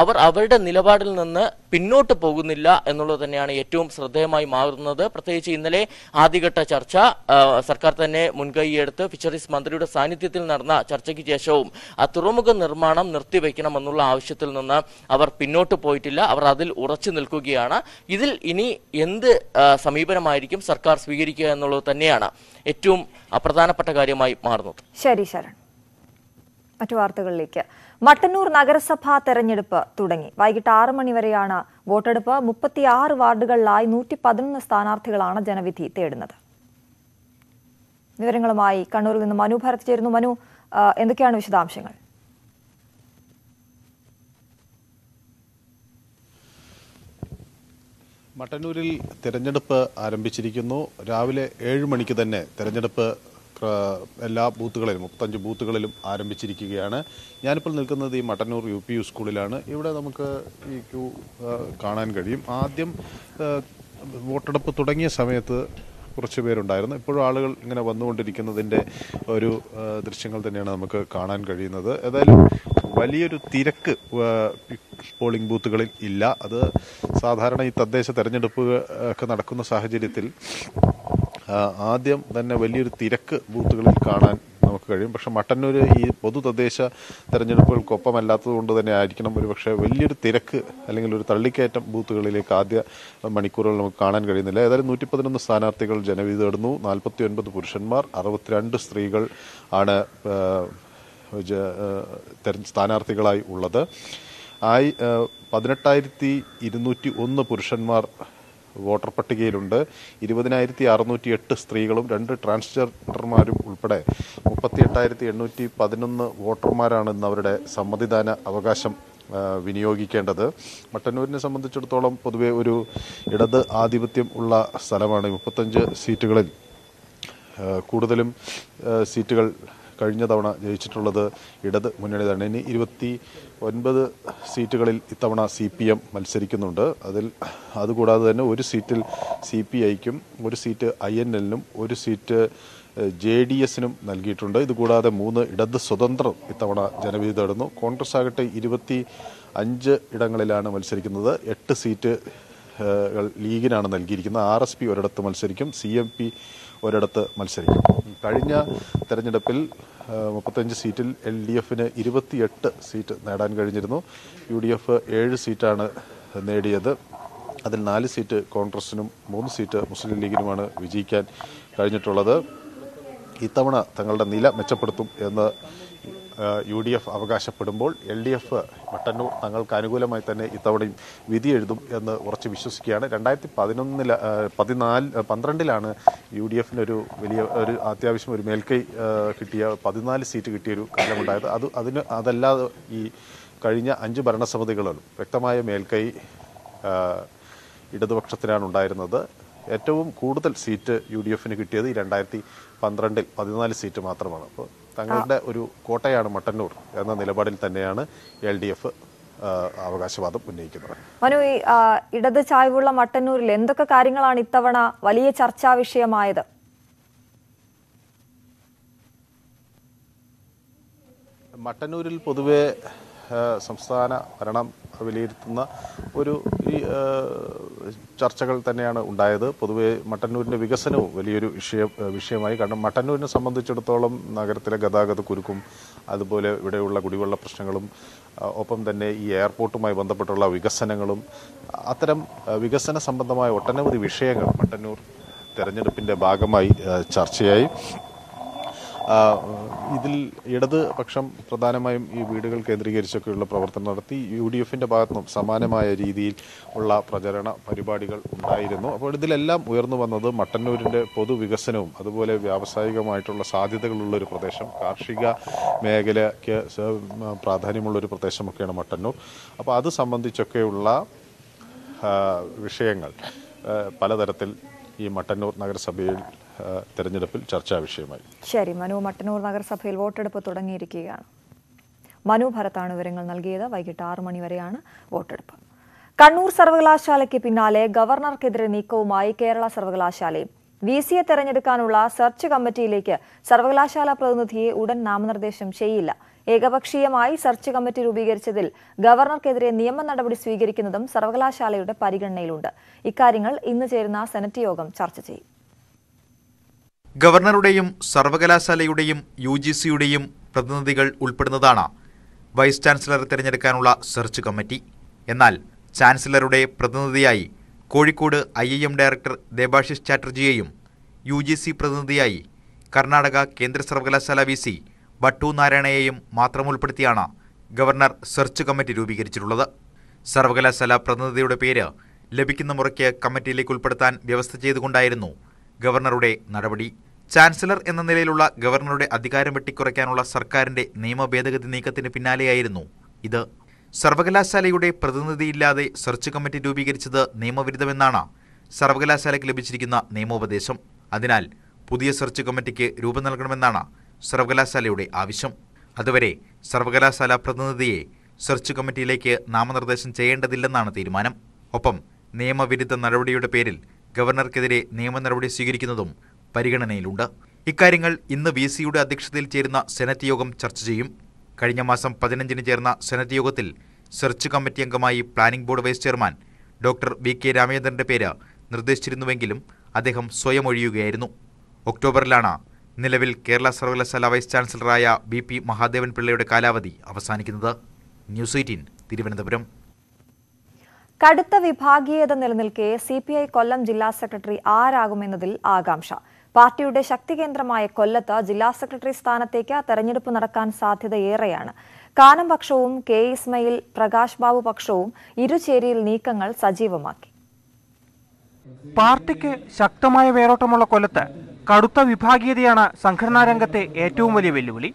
അവർ അവരുടെ നിലപാടിൽ നിന്ന് പിന്നോട്ട് പോകുന്നില്ല എന്നുള്ളത് തന്നെയാണ് ഏറ്റവും ശ്രദ്ധേയമായി മാറുന്നത്. പ്രത്യേകിച്ച് ഇന്നലെ ആദ്യഘട്ട ചർച്ച സർക്കാർ തന്നെ മുൻകൈയെടുത്ത് ഫിഷറീസ് മന്ത്രിയുടെ സാന്നിധ്യത്തിൽ നടന്ന ചർച്ചയ്ക്ക് ശേഷവും ആ തുറമുഖ നിർമ്മാണം നിർത്തിവെക്കണമെന്നുള്ള ആവശ്യത്തിൽ നിന്ന് അവർ പിന്നോട്ട് പോയിട്ടില്ല. അവർ അതിൽ ഉറച്ചു നിൽക്കുകയാണ്. ഇതിൽ ഇനി എന്ത് സമീപനമായിരിക്കും സർക്കാർ സ്വീകരിക്കുക എന്നുള്ളത് തന്നെയാണ് ഏറ്റവും പ്രധാനപ്പെട്ട കാര്യമായി മാറുന്നത്. ശരി ശരൺ. മറ്റു വാർത്തകളിലേക്ക്. മട്ടന്നൂർ നഗരസഭാ തെരഞ്ഞെടുപ്പ് തുടങ്ങി. വൈകിട്ട് ആറ് മണി വരെയാണ് വോട്ടെടുപ്പ്. മുപ്പത്തിയാറ് വാർഡുകളിലായി നൂറ്റി പതിനൊന്ന് സ്ഥാനാർത്ഥികളാണ് ജനവിധി തേടുന്നത്. വിവരങ്ങളുമായി കണ്ണൂരിൽ നിന്ന് മനു ഭരത് ചേരുന്നു. മനു എന്തൊക്കെയാണ് വിശദാംശങ്ങൾ? മട്ടന്നൂരിൽ തെരഞ്ഞെടുപ്പ് ആരംഭിച്ചിരിക്കുന്നു. രാവിലെ ഏഴ് മണിക്ക് തന്നെ തിരഞ്ഞെടുപ്പ് എല്ലാ ബൂത്തുകളിലും മുപ്പത്തഞ്ച് ബൂത്തുകളിലും ആരംഭിച്ചിരിക്കുകയാണ്. ഞാനിപ്പോൾ നിൽക്കുന്നത് ഈ മട്ടന്നൂർ യു പി യു സ്കൂളിലാണ്. ഇവിടെ നമുക്ക് ഈ ക്യൂ കാണാൻ കഴിയും. ആദ്യം വോട്ടെടുപ്പ് തുടങ്ങിയ സമയത്ത് കുറച്ച് പേരുണ്ടായിരുന്നു. ഇപ്പോഴും ആളുകൾ ഇങ്ങനെ വന്നുകൊണ്ടിരിക്കുന്നതിന്റെ ഒരു ദൃശ്യങ്ങൾ തന്നെയാണ് നമുക്ക് കാണാൻ കഴിയുന്നത്. ഏതായാലും വലിയൊരു തിരക്ക് പോളിംഗ് ബൂത്തുകളിൽ ഇല്ല. അത് സാധാരണ ഈ തദ്ദേശ തെരഞ്ഞെടുപ്പ് ഒക്കെ നടക്കുന്ന സാഹചര്യത്തിൽ ആദ്യം തന്നെ വലിയൊരു തിരക്ക് ബൂത്തുകളിൽ കാണാൻ നമുക്ക് കഴിയും. പക്ഷെ മട്ടന്നൂർ ഈ പൊതു തദ്ദേശ തെരഞ്ഞെടുപ്പുകൾക്കൊപ്പമല്ലാത്തത് കൊണ്ട് തന്നെ ആയിരിക്കണം. ഒരു പക്ഷേ വലിയൊരു തിരക്ക് അല്ലെങ്കിൽ ഒരു തള്ളിക്കയറ്റം ബൂത്തുകളിലേക്ക് ആദ്യ മണിക്കൂറുകൾ നമുക്ക് കാണാൻ കഴിയുന്നില്ല. ഏതായാലും നൂറ്റി പതിനൊന്ന് സ്ഥാനാർത്ഥികൾ ജനവിധി തേടുന്നു. നാൽപ്പത്തി ഒൻപത് പുരുഷന്മാർ അറുപത്തിരണ്ട് സ്ത്രീകൾ ആണ് സ്ഥാനാർത്ഥികളായി ഉള്ളത്. ആയി പതിനെട്ടായിരത്തി ഇരുന്നൂറ്റി ഒന്ന് പുരുഷന്മാർ വോട്ടർ പട്ടികയിലുണ്ട്. ഇരുപതിനായിരത്തി അറുന്നൂറ്റി എട്ട് സ്ത്രീകളും രണ്ട് ട്രാൻസ്ജെൻഡർമാരും ഉൾപ്പെടെ മുപ്പത്തി എട്ടായിരത്തി എണ്ണൂറ്റി പതിനൊന്ന് വോട്ടർമാരാണ് ഇന്ന് അവരുടെ സമ്മതിദാന അവകാശം വിനിയോഗിക്കേണ്ടത്. മട്ടന്നൂരിനെ സംബന്ധിച്ചിടത്തോളം പൊതുവെ ഒരു ഇടത് ആധിപത്യം ഉള്ള സ്ഥലമാണ്. മുപ്പത്തഞ്ച് സീറ്റുകളിൽ കൂടുതലും സീറ്റുകൾ കഴിഞ്ഞ തവണ ജയിച്ചിട്ടുള്ളത് ഇടത് മുന്നണി തന്നെ ഇനി ഇരുപത്തി ഒൻപത് സീറ്റുകളിൽ ഇത്തവണ സി പി എം മത്സരിക്കുന്നുണ്ട്. അതിൽ അതുകൂടാതെ തന്നെ ഒരു സീറ്റിൽ സി പി ഐക്കും ഒരു സീറ്റ് ഐ എൻ എല്ലിനും ഒരു സീറ്റ് ജെ ഡി എസിനും നൽകിയിട്ടുണ്ട്. ഇതുകൂടാതെ മൂന്ന് ഇടത് സ്വതന്ത്രം ഇത്തവണ ജനവിധി തേടുന്നു. കോൺഗ്രസ് ആകട്ടെ ഇരുപത്തി അഞ്ച് ഇടങ്ങളിലാണ് മത്സരിക്കുന്നത്. എട്ട് സീറ്റ് ലീഗിനാണ് നൽകിയിരിക്കുന്നത്. ആർ എസ് പി ഒരിടത്ത് മത്സരിക്കും. സി എം പി ഒരിടത്ത് മത്സരിക്കും. കഴിഞ്ഞ തെരഞ്ഞെടുപ്പിൽ മുപ്പത്തഞ്ച് സീറ്റിൽ എൽ ഡി എഫിന് ഇരുപത്തിയെട്ട് സീറ്റ് നേടാൻ കഴിഞ്ഞിരുന്നു. യു ഡി എഫ് ഏഴ് സീറ്റാണ് നേടിയത്. അതിൽ നാല് സീറ്റ് കോൺഗ്രസിനും മൂന്ന് സീറ്റ് മുസ്ലിം ലീഗിനുമാണ് വിജയിക്കാൻ കഴിഞ്ഞിട്ടുള്ളത്. ഇത്തവണ തങ്ങളുടെ നില മെച്ചപ്പെടുത്തും എന്ന് യു ഡി എഫ് അവകാശപ്പെടുമ്പോൾ എൽ ഡി എഫ് മട്ടന്നൂർ തങ്ങൾക്ക് അനുകൂലമായി തന്നെ ഇത്തവണയും വിധി എഴുതും എന്ന് ഉറച്ച് വിശ്വസിക്കുകയാണ്. രണ്ടായിരത്തി പതിനൊന്നിൽ പതിനാല് പന്ത്രണ്ടിലാണ് യു ഡി എഫിനൊരു വലിയ ഒരു അത്യാവശ്യം ഒരു മേൽക്കൈ കിട്ടിയ പതിനാല് സീറ്റ് കിട്ടിയൊരു കാലമുണ്ടായത്. അത് അതിന് അതല്ലാതെ ഈ കഴിഞ്ഞ അഞ്ച് ഭരണസമിതികളിലും വ്യക്തമായ മേൽക്കൈ ഇടതുപക്ഷത്തിനാണ് ഉണ്ടായിരുന്നത്. ഏറ്റവും കൂടുതൽ സീറ്റ് യു ഡി എഫിന് കിട്ടിയത് ഈ രണ്ടായിരത്തി പന്ത്രണ്ടിൽ പതിനാല് സീറ്റ് മാത്രമാണ്. അപ്പോൾ തങ്ങളുടെ ഒരു കോട്ടയാണ് മട്ടന്നൂർ എന്ന നിലപാടിൽ തന്നെയാണ് എൽ ഡി എഫ് അവകാശവാദം ഉന്നയിക്കുന്നത്. മനു ഈ ഇടത് ചായ്വുള്ള മട്ടന്നൂരിൽ എന്തൊക്കെ കാര്യങ്ങളാണ് ഇത്തവണ വലിയ ചർച്ചാ വിഷയമായത്? മട്ടന്നൂരിൽ പൊതുവെ സംസ്ഥാന ഭരണം വിലയിരുത്തുന്ന ഒരു ഈ ചർച്ചകൾ തന്നെയാണ് ഉണ്ടായത്. പൊതുവേ മട്ടന്നൂരിന്റെ വികസനവും വലിയൊരു വിഷയ വിഷയമായി. കാരണം മട്ടന്നൂരിനെ സംബന്ധിച്ചിടത്തോളം നഗരത്തിലെ ഗതാഗത കുരുക്കും അതുപോലെ ഇവിടെയുള്ള കുടിവെള്ള പ്രശ്നങ്ങളും ഒപ്പം തന്നെ ഈ എയർപോർട്ടുമായി ബന്ധപ്പെട്ടുള്ള വികസനങ്ങളും അത്തരം വികസന സംബന്ധമായ ഒട്ടനവധി വിഷയങ്ങൾ മട്ടന്നൂർ തെരഞ്ഞെടുപ്പിന്റെ ഭാഗമായി ചർച്ചയായി. ഇതിൽ ഇടതുപക്ഷം പ്രധാനമായും ഈ വീടുകൾ കേന്ദ്രീകരിച്ചൊക്കെയുള്ള പ്രവർത്തനം നടത്തി യു ഡി എഫിന്റെ ഭാഗത്തുനിന്നും സമാനമായ രീതിയിൽ ഉള്ള പ്രചരണ പരിപാടികൾ ഉണ്ടായിരുന്നു. അപ്പോൾ ഇതിലെല്ലാം ഉയർന്നു വന്നത് മട്ടന്നൂരിന്റെ പൊതുവികസനവും അതുപോലെ വ്യാവസായികമായിട്ടുള്ള സാധ്യതകളുള്ള ഒരു പ്രദേശം കാർഷിക മേഖലയ്ക്ക് പ്രാധാന്യമുള്ള ഒരു പ്രദേശമൊക്കെയാണ് മട്ടന്നൂർ. അപ്പോൾ അത് സംബന്ധിച്ചൊക്കെയുള്ള വിഷയങ്ങൾ പലതരത്തിൽ ഈ മട്ടന്നൂർ നഗരസഭയിൽ തെരഞ്ഞെടുപ്പിൽ ചർച്ചാ വിഷയമായി. ശരി മനു മട്ടന്നൂർ നഗരസഭയിൽ വോട്ടെടുപ്പ് തുടങ്ങിയിരിക്കുകയാണ്. മനു ഭരത്താണ് വിവരങ്ങൾ നൽകിയത്. വൈകിട്ട് ആറു മണിവരെയാണ് വോട്ടെടുപ്പ്. കണ്ണൂർ സർവകലാശാലയ്ക്ക് പിന്നാലെ ഗവർണർക്കെതിരെ നീക്കവുമായി കേരള സർവകലാശാലയും. വി സിയെ തെരഞ്ഞെടുക്കാനുള്ള സെർച്ച് കമ്മിറ്റിയിലേക്ക് സർവകലാശാല പ്രതിനിധിയെ ഉടൻ നാമനിർദ്ദേശം ചെയ്യില്ല. ഏകപക്ഷീയമായി സെർച്ച് കമ്മിറ്റി രൂപീകരിച്ചതിൽ ഗവർണർക്കെതിരെ നിയമ നടപടി സ്വീകരിക്കുന്നതും സർവകലാശാലയുടെ പരിഗണനയിലുണ്ട്. ഇക്കാര്യങ്ങൾ ഇന്ന് ചേരുന്ന സെനറ്റ് യോഗം ചർച്ച ചെയ്യും. ഗവർണറുടെയും സർവകലാശാലയുടെയും യു ജി സിയുടെയും പ്രതിനിധികൾ ഉൾപ്പെടുന്നതാണ് വൈസ് ചാൻസലറെ തിരഞ്ഞെടുക്കാനുള്ള സെർച്ച് കമ്മിറ്റി. എന്നാൽ ചാൻസലറുടെ പ്രതിനിധിയായി Kozhikode I I M director Debashish ചാറ്റർജിയെയും U G C പ്രതിനിധിയായി കർണാടക കേന്ദ്ര സർവകലാശാല വി സി ഭട്ടു നാരായണയെയും മാത്രം ഉൾപ്പെടുത്തിയാണ് ഗവർണർ സെർച്ച് കമ്മിറ്റി രൂപീകരിച്ചിട്ടുള്ളത്. സർവകലാശാല പ്രതിനിധിയുടെ പേര് ലഭിക്കുന്ന മുറയ്ക്ക് കമ്മിറ്റിയിലേക്ക് ഉൾപ്പെടുത്താൻ വ്യവസ്ഥ ചെയ്തുകൊണ്ടായിരുന്നു ഗവർണറുടെ നടപടി. ചാൻസലർ എന്ന നിലയിലുള്ള ഗവർണറുടെ അധികാരം വെട്ടിക്കുറയ്ക്കാനുള്ള സർക്കാരിന്റെ നിയമ ഭേദഗതി നീക്കത്തിന് പിന്നാലെയായിരുന്നു ഇത്. സർവകലാശാലയുടെ പ്രതിനിധിയില്ലാതെ സെർച്ച് കമ്മിറ്റി രൂപീകരിച്ചത് നിയമവിരുദ്ധമെന്നാണ് സർവകലാശാലയ്ക്ക് ലഭിച്ചിരിക്കുന്ന നിയമോപദേശം. അതിനാൽ പുതിയ സെർച്ച് കമ്മിറ്റിക്ക് രൂപം നൽകണമെന്നാണ് സർവകലാശാലയുടെ ആവശ്യം. അതുവരെ സർവകലാശാല പ്രതിനിധിയെ സെർച്ച് കമ്മിറ്റിയിലേക്ക് നാമനിർദ്ദേശം ചെയ്യേണ്ടതില്ലെന്നാണ് തീരുമാനം. ഒപ്പം നിയമവിരുദ്ധ നടപടിയുടെ പേരിൽ ഗവർണർക്കെതിരെ നിയമ നടപടി സ്വീകരിക്കുന്നതും പരിഗണനയിലുണ്ട്. ഇക്കാര്യങ്ങൾ ഇന്ന് വി സിയുടെ അധ്യക്ഷതയിൽ ചേരുന്ന സെനറ്റ് യോഗം ചർച്ച ചെയ്യും. കഴിഞ്ഞ മാസം പതിനഞ്ചിന് ചേർന്ന സെനറ്റ് യോഗത്തിൽ സെർച്ച് കമ്മിറ്റി അംഗമായി planning board vice chairman doctor V K രാമചന്ദ്രന്റെ പേര് നിർദ്ദേശിച്ചിരുന്നുവെങ്കിലും അദ്ദേഹം സ്വയം ഒഴിയുകയായിരുന്നു. ഒക്ടോബറിലാണ് നിലവിൽ കേരള സർവകലാശാല വൈസ് ചാൻസലറായ ബി പി മഹാദേവൻ പിള്ളയുടെ കാലാവധി അവസാനിക്കുന്നത്. News eighteen Thiruvananthapuram. കടുത്ത വിഭാഗീയത നിലനിൽക്കെ സി പി ഐ കൊല്ലം ജില്ലാ സെക്രട്ടറി ആരാകുമെന്നതിൽ ആകാംക്ഷ. പാർട്ടിയുടെ ശക്തി കേന്ദ്രമായ കൊല്ലത്ത് ജില്ലാ സെക്രട്ടറി സ്ഥാനത്തേക്ക് തെരഞ്ഞെടുപ്പ് നടക്കാൻ സാധ്യതയേറെയാണ് കാനം പക്ഷവും കെ ഇസ്മയിൽ പ്രകാശ് ബാബു പക്ഷവും ഇരുചേരിയിൽ നീക്കങ്ങൾ സജീവമാക്കി. പാർട്ടിക്ക് ശക്തമായ വേരോട്ടമുള്ള കൊല്ലത്ത് കടുത്ത വിഭാഗീയതയാണ് സംഘടനാ രംഗത്തെ ഏറ്റവും വലിയ വെല്ലുവിളി.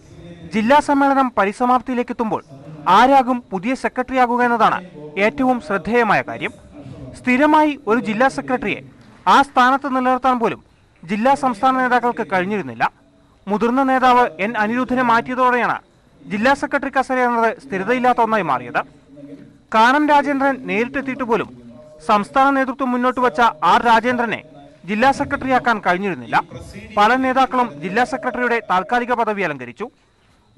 ജില്ലാ സമ്മേളനം പരിസമാപ്തിയിലേക്കെത്തുമ്പോൾ ആരാകും പുതിയ സെക്രട്ടറിയാകുക എന്നതാണ് ഏറ്റവും ശ്രദ്ധേയമായ കാര്യം. സ്ഥിരമായി ഒരു ജില്ലാ സെക്രട്ടറിയെ ആ സ്ഥാനത്ത് നിലനിർത്താൻ പോലും ജില്ലാ സംസ്ഥാന നേതാക്കൾക്ക് കഴിഞ്ഞിരുന്നില്ല. മുതിർന്ന നേതാവ് എൻ അനിരുദ്ധനെ മാറ്റിയതോടെയാണ് ജില്ലാ സെക്രട്ടറി കസേര എന്നത് സ്ഥിരതയില്ലാത്ത ഒന്നായി മാറിയത്. കാനം രാജേന്ദ്രൻ നേരിട്ടെത്തിയിട്ട് പോലും സംസ്ഥാന നേതൃത്വം മുന്നോട്ട് വച്ച ആർ രാജേന്ദ്രനെ ജില്ലാ സെക്രട്ടറിയാക്കാൻ കഴിഞ്ഞിരുന്നില്ല. പല നേതാക്കളും ജില്ലാ സെക്രട്ടറിയുടെ താൽക്കാലിക പദവി അലങ്കരിച്ചു.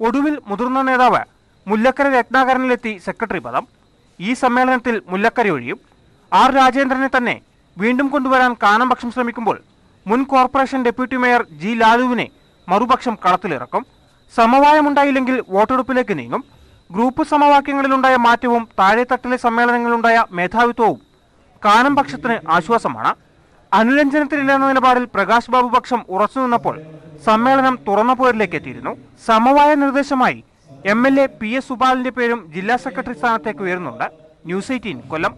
ഒടുവിൽ മുതിർന്ന നേതാവ് മുല്ലക്കര രത്നാകരനിലെത്തി സെക്രട്ടറി പദം. ഈ സമ്മേളനത്തിൽ മുല്ലക്കര ഒഴിയും. ആർ രാജേന്ദ്രനെ തന്നെ വീണ്ടും കൊണ്ടുവരാൻ കാനംപക്ഷം ശ്രമിക്കുമ്പോൾ മുൻ കോർപ്പറേഷൻ ഡെപ്യൂട്ടി മേയർ ജി ലാലുവിനെ മറുപക്ഷം കളത്തിലിറക്കും. സമവായമുണ്ടായില്ലെങ്കിൽ വോട്ടെടുപ്പിലേക്ക് നീങ്ങും. ഗ്രൂപ്പ് സമവാക്യങ്ങളിലുണ്ടായ മാറ്റവും താഴെത്തട്ടിലെ സമ്മേളനങ്ങളിലുണ്ടായ മേധാവിത്വവും കാനംപക്ഷത്തിന് ആശ്വാസമാണ്. അനുരഞ്ജനത്തിലില്ലെന്ന നിലപാടിൽ പ്രകാശ് ബാബു പക്ഷം ഉറച്ചു നിന്നപ്പോൾ സമ്മേളനം തുറന്ന പോരിലേക്ക് എത്തിയിരുന്നു. സമവായ നിർദ്ദേശമായി M L A P S സുബാലിന്റെ പേരും ജില്ലാ സെക്രട്ടറി സ്ഥാനത്തേക്ക് ഉയരുന്നുണ്ട്. News eighteen Kollam.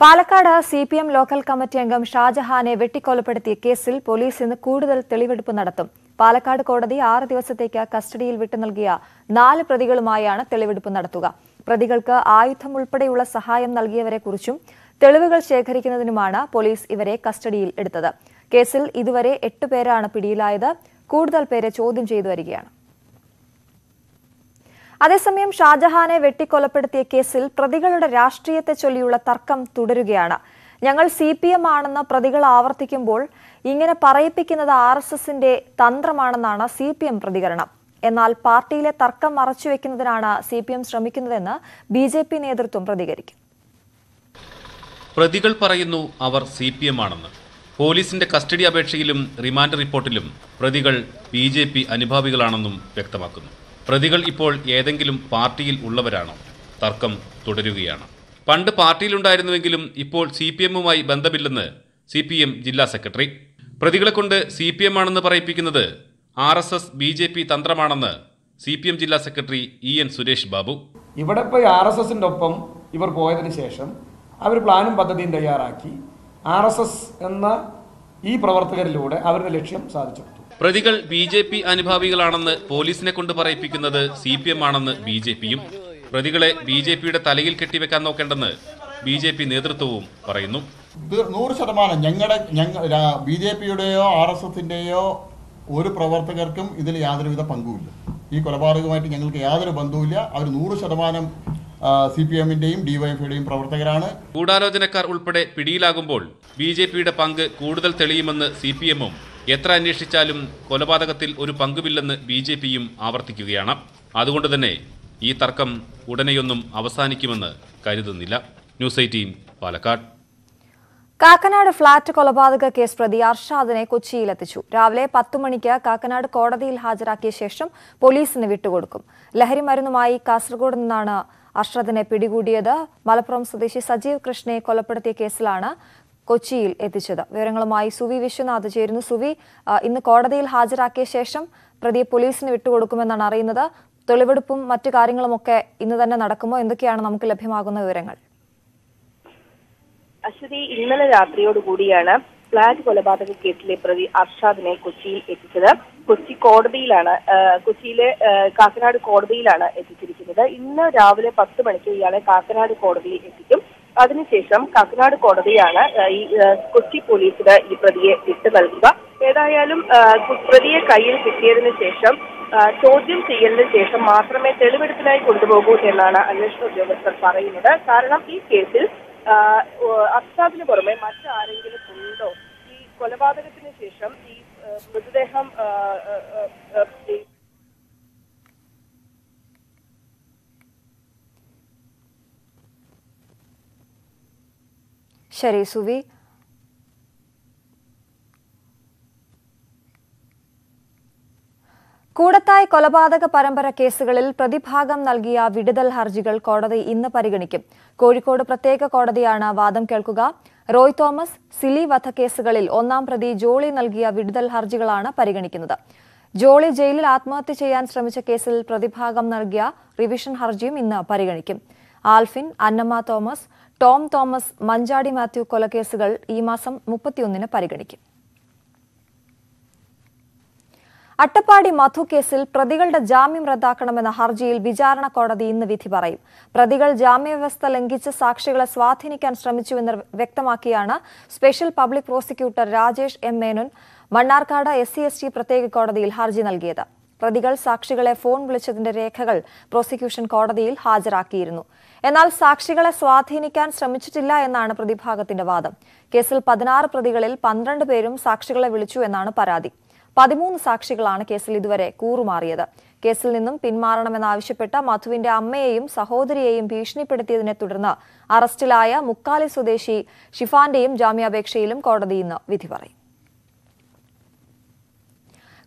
Palakkad C P M local committee അംഗം ഷാജഹാനെ വെട്ടിക്കൊലപ്പെടുത്തിയ കേസിൽ പോലീസ് ഇന്ന് കൂടുതൽ തെളിവെടുപ്പ് നടത്തും. പാലക്കാട് കോടതി ആറ് ദിവസത്തേക്ക് കസ്റ്റഡിയിൽ വിട്ടു നൽകിയ നാല് പ്രതികളുമായാണ് തെളിവെടുപ്പ് നടത്തുക. പ്രതികൾക്ക് ആയുധം ഉൾപ്പെടെയുള്ള സഹായം നൽകിയവരെക്കുറിച്ചും തെളിവുകൾ ശേഖരിക്കുന്നതിനുമാണ് പോലീസ് ഇവരെ കസ്റ്റഡിയിൽ എടുത്തത്. കേസിൽ ഇതുവരെ എട്ട് പേരാണ് പിടിയിലായത്. കൂടുതൽ പേരെ ചോദ്യം ചെയ്തു വരികയാണ്. അതേസമയം ഷാജഹാനെ വെട്ടിക്കൊലപ്പെടുത്തിയ കേസിൽ പ്രതികളുടെ രാഷ്ട്രീയത്തെ ചൊല്ലിയുള്ള തർക്കം തുടരുകയാണ്. ഞങ്ങൾ സി പി എം ആണെന്ന് പ്രതികൾ ആവർത്തിക്കുമ്പോൾ ഇങ്ങനെ പറയിപ്പിക്കുന്നത് ആർ എസ് എസിന്റെ തന്ത്രമാണെന്നാണ് സി പി എം പ്രതികരണം. എന്നാൽ പാർട്ടിയിലെ തർക്കം മറച്ചുവെക്കുന്നതിനാണ് സി പി എം ശ്രമിക്കുന്നതെന്ന് ബി ജെ പി നേതൃത്വം പ്രതികരിക്കും. പ്രതികൾ പറയുന്നു അവർ സി പി എം ആണെന്ന്. പോലീസിന്റെ കസ്റ്റഡി അപേക്ഷയിലും റിമാൻഡ് റിപ്പോർട്ടിലും പ്രതികൾ ബി ജെ പി അനുഭാവികളാണെന്നും വ്യക്തമാക്കുന്നു. പ്രതികൾ ഇപ്പോൾ ഏതെങ്കിലും പാർട്ടിയിൽ ഉള്ളവരാണോ? തർക്കം തുടരുകയാണ്. പണ്ട് പാർട്ടിയിലുണ്ടായിരുന്നുവെങ്കിലും ഇപ്പോൾ സി പി എമ്മുമായി ബന്ധമില്ലെന്ന് സി പി എം ജില്ലാ സെക്രട്ടറി. പ്രതികളെ കൊണ്ട് സി പി എം ആണെന്ന് പറയിപ്പിക്കുന്നത് R S S B J P തന്ത്രമാണെന്ന് C P M ജില്ലാ secretary E N Suresh Babu. ഇവിടെ ഇപ്പോൾ ആർ എസ് എസിന്റെ ഒപ്പം ഇവർ പോയതിന് ശേഷം അവർ പ്ലാനും പദ്ധതിയും തയ്യാറാക്കി. ആർ എസ് എസ് എന്ന ഈ പ്രവർത്തകരിലൂടെ അവരുടെ ലക്ഷ്യം സാധിച്ചെടുത്തു പ്രതികൾ ബി ജെ പി അനുഭാവികളാണെന്ന് പോലീസിനെ കൊണ്ട് പറയിപ്പിക്കുന്നത് സി പി എം ആണെന്ന് ബി ജെ പിയും. പ്രതികളെ ബി ജെ പിയുടെ തലയിൽ കെട്ടിവെക്കാൻ നോക്കേണ്ടെന്ന് ബി ജെ പി നേതൃത്വവും പറയുന്നു. നൂറ് ശതമാനം ഞങ്ങളുടെ ഞങ്ങൾ ബി ജെ പിയുടെയോ ആർ എസ് എസിന്റെയോ ഒരു പ്രവർത്തകർക്കും ഇതിൽ യാതൊരുവിധ പങ്കുമില്ല. ഈ കൊലപാതകമായിട്ട് ഞങ്ങൾക്ക് യാതൊരു ബന്ധവുമില്ല. അവർ നൂറ് ശതമാനം സി പി എമ്മിന്റെയും ഡിവൈഎഫ്ഐയുടെയും പ്രവർത്തകരാണ്. ഗൂഢാലോചനക്കാർ ഉൾപ്പെടെ പിടിയിലാകുമ്പോൾ ബി ജെ പിയുടെ പങ്ക് കൂടുതൽ തെളിയുമെന്ന് സി പി എമ്മും എത്ര അന്വേഷിച്ചാലും കൊലപാതകത്തിൽ ഒരു പങ്കുമില്ലെന്ന് ബി ജെ പിയും ആവർത്തിക്കുകയാണ്. അതുകൊണ്ട് തന്നെ ഈ തർക്കം ഉടനെയൊന്നും അവസാനിക്കുമെന്ന് കരുതുന്നില്ല. News eighteen Palakkad. Kakkanad flat കൊലപാതക കേസ് പ്രതി അർഷാദിനെ കൊച്ചിയിലെത്തിച്ചു. രാവിലെ പത്തു മണിക്ക് കാക്കനാട് കോടതിയിൽ ഹാജരാക്കിയ ശേഷം പോലീസിന് വിട്ടുകൊടുക്കും. ലഹരി മരുന്നുമായി കാസർഗോഡ് നിന്നാണ് അർഷാദിനെ പിടികൂടിയത്. മലപ്പുറം സ്വദേശി സജീവ് കൃഷ്ണയെ കൊലപ്പെടുത്തിയ കേസിലാണ് കൊച്ചിയിൽ എത്തിച്ചത്. വിവരങ്ങളുമായി സുവി വിശ്വനാഥ് ചേരുന്നു. സുവി ഇന്ന് കോടതിയിൽ ഹാജരാക്കിയ ശേഷം പ്രതിയെ പോലീസിന് വിട്ടുകൊടുക്കുമെന്നാണ് അറിയുന്നത്. തെളിവെടുപ്പും മറ്റു കാര്യങ്ങളുമൊക്കെ ഇന്ന് തന്നെ നടക്കുമോ? എന്തൊക്കെയാണ് നമുക്ക് ലഭ്യമാകുന്ന വിവരങ്ങൾ? അശ്വതി ഇന്നലെ രാത്രിയോടുകൂടിയാണ് ഫ്ളാറ്റ് കൊലപാതക കേസിലെ പ്രതി അർഷാദിനെ കൊച്ചിയിൽ എത്തിച്ചത്. കൊച്ചി കോടതിയിലാണ് കൊച്ചിയിലെ കാക്കനാട് കോടതിയിലാണ് എത്തിച്ചിരിക്കുന്നത്. ഇന്ന് രാവിലെ പത്ത് മണിക്ക് ഇയാളെ കാക്കനാട് കോടതിയിൽ എത്തിക്കും. അതിനുശേഷം കാക്കനാട് കോടതിയാണ് ഈ കൊച്ചി പോലീസിന് ഈ പ്രതിയെ വിട്ടു നൽകുക. ഏതായാലും പ്രതിയെ കയ്യിൽ കിട്ടിയതിനു ശേഷം ചോദ്യം ചെയ്യലിന് ശേഷം മാത്രമേ തെളിവെടുപ്പിനായി കൊണ്ടുപോകൂ എന്നാണ് അന്വേഷണ ഉദ്യോഗസ്ഥർ പറയുന്നത്. കാരണം ഈ കേസിൽ അഫ്താബിന് പുറമെ മറ്റാരെങ്കിലും ഉണ്ടോ? ഈ കൊലപാതകത്തിന് ശേഷം ഈ മൃതദേഹം ആ, ആ, ആ, ആ, ഈ ശരി സുവി. കൂടത്തായ് കൊലപാതക പരമ്പര കേസുകളിൽ പ്രതിഭാഗം നൽകിയ വിടുതൽ ഹർജികൾ കോടതി ഇന്ന് പരിഗണിക്കും. കോഴിക്കോട് പ്രത്യേക കോടതിയാണ് വാദം കേൾക്കുക. റോയ് തോമസ് സിലി വധക്കേസുകളിൽ ഒന്നാം പ്രതി ജോളി നൽകിയ വിടുതൽ ഹർജികളാണ് പരിഗണിക്കുന്നത്. ജോളി ജയിലിൽ ആത്മഹത്യ ചെയ്യാൻ ശ്രമിച്ച കേസിൽ പ്രതിഭാഗം നൽകിയ റിവിഷൻ ഹർജിയും ഇന്ന് പരിഗണിക്കും. ആൽഫിൻ അന്നമ്മ തോമസ് ടോം തോമസ് മഞ്ചാടി മാത്യു കൊലക്കേസുകൾ ഈ മാസം മുപ്പത്തിയൊന്നിന് പരിഗണിക്കും. അട്ടപ്പാടി മധു കേസിൽ പ്രതികളുടെ ജാമ്യം റദ്ദാക്കണമെന്ന ഹർജിയിൽ വിചാരണ കോടതി ഇന്ന് വിധി പറയും. പ്രതികൾ ജാമ്യവ്യവസ്ഥ ലംഘിച്ച് സാക്ഷികളെ സ്വാധീനിക്കാൻ ശ്രമിച്ചുവെന്ന് വ്യക്തമാക്കിയാണ് special public prosecutor Rajesh M Menon Mannarkkad S C പ്രത്യേക കോടതിയിൽ ഹർജി നൽകിയത്. പ്രതികൾ സാക്ഷികളെ ഫോൺ വിളിച്ചതിന്റെ രേഖകൾ പ്രോസിക്യൂഷൻ കോടതിയിൽ ഹാജരാക്കിയിരുന്നു. എന്നാൽ സാക്ഷികളെ സ്വാധീനിക്കാൻ ശ്രമിച്ചിട്ടില്ല എന്നാണ് പ്രതിഭാഗത്തിന്റെ വാദം. കേസിൽ പതിനാറ് പ്രതികളിൽ പന്ത്രണ്ട് പേരും സാക്ഷികളെ വിളിച്ചു എന്നാണ് പരാതി. പതിമൂന്ന് സാക്ഷികളാണ് കേസിൽ ഇതുവരെ കൂറുമാറിയത്. കേസിൽ നിന്നും പിന്മാറണമെന്നാവശ്യപ്പെട്ട മധുവിന്റെ അമ്മയെയും സഹോദരിയെയും ഭീഷണിപ്പെടുത്തിയതിനെ തുടർന്ന് അറസ്റ്റിലായ മുക്കാലി സ്വദേശി ഷിഫാന്റെയും ജാമ്യാപേക്ഷയിലും കോടതി ഇന്ന് വിധി പറയും.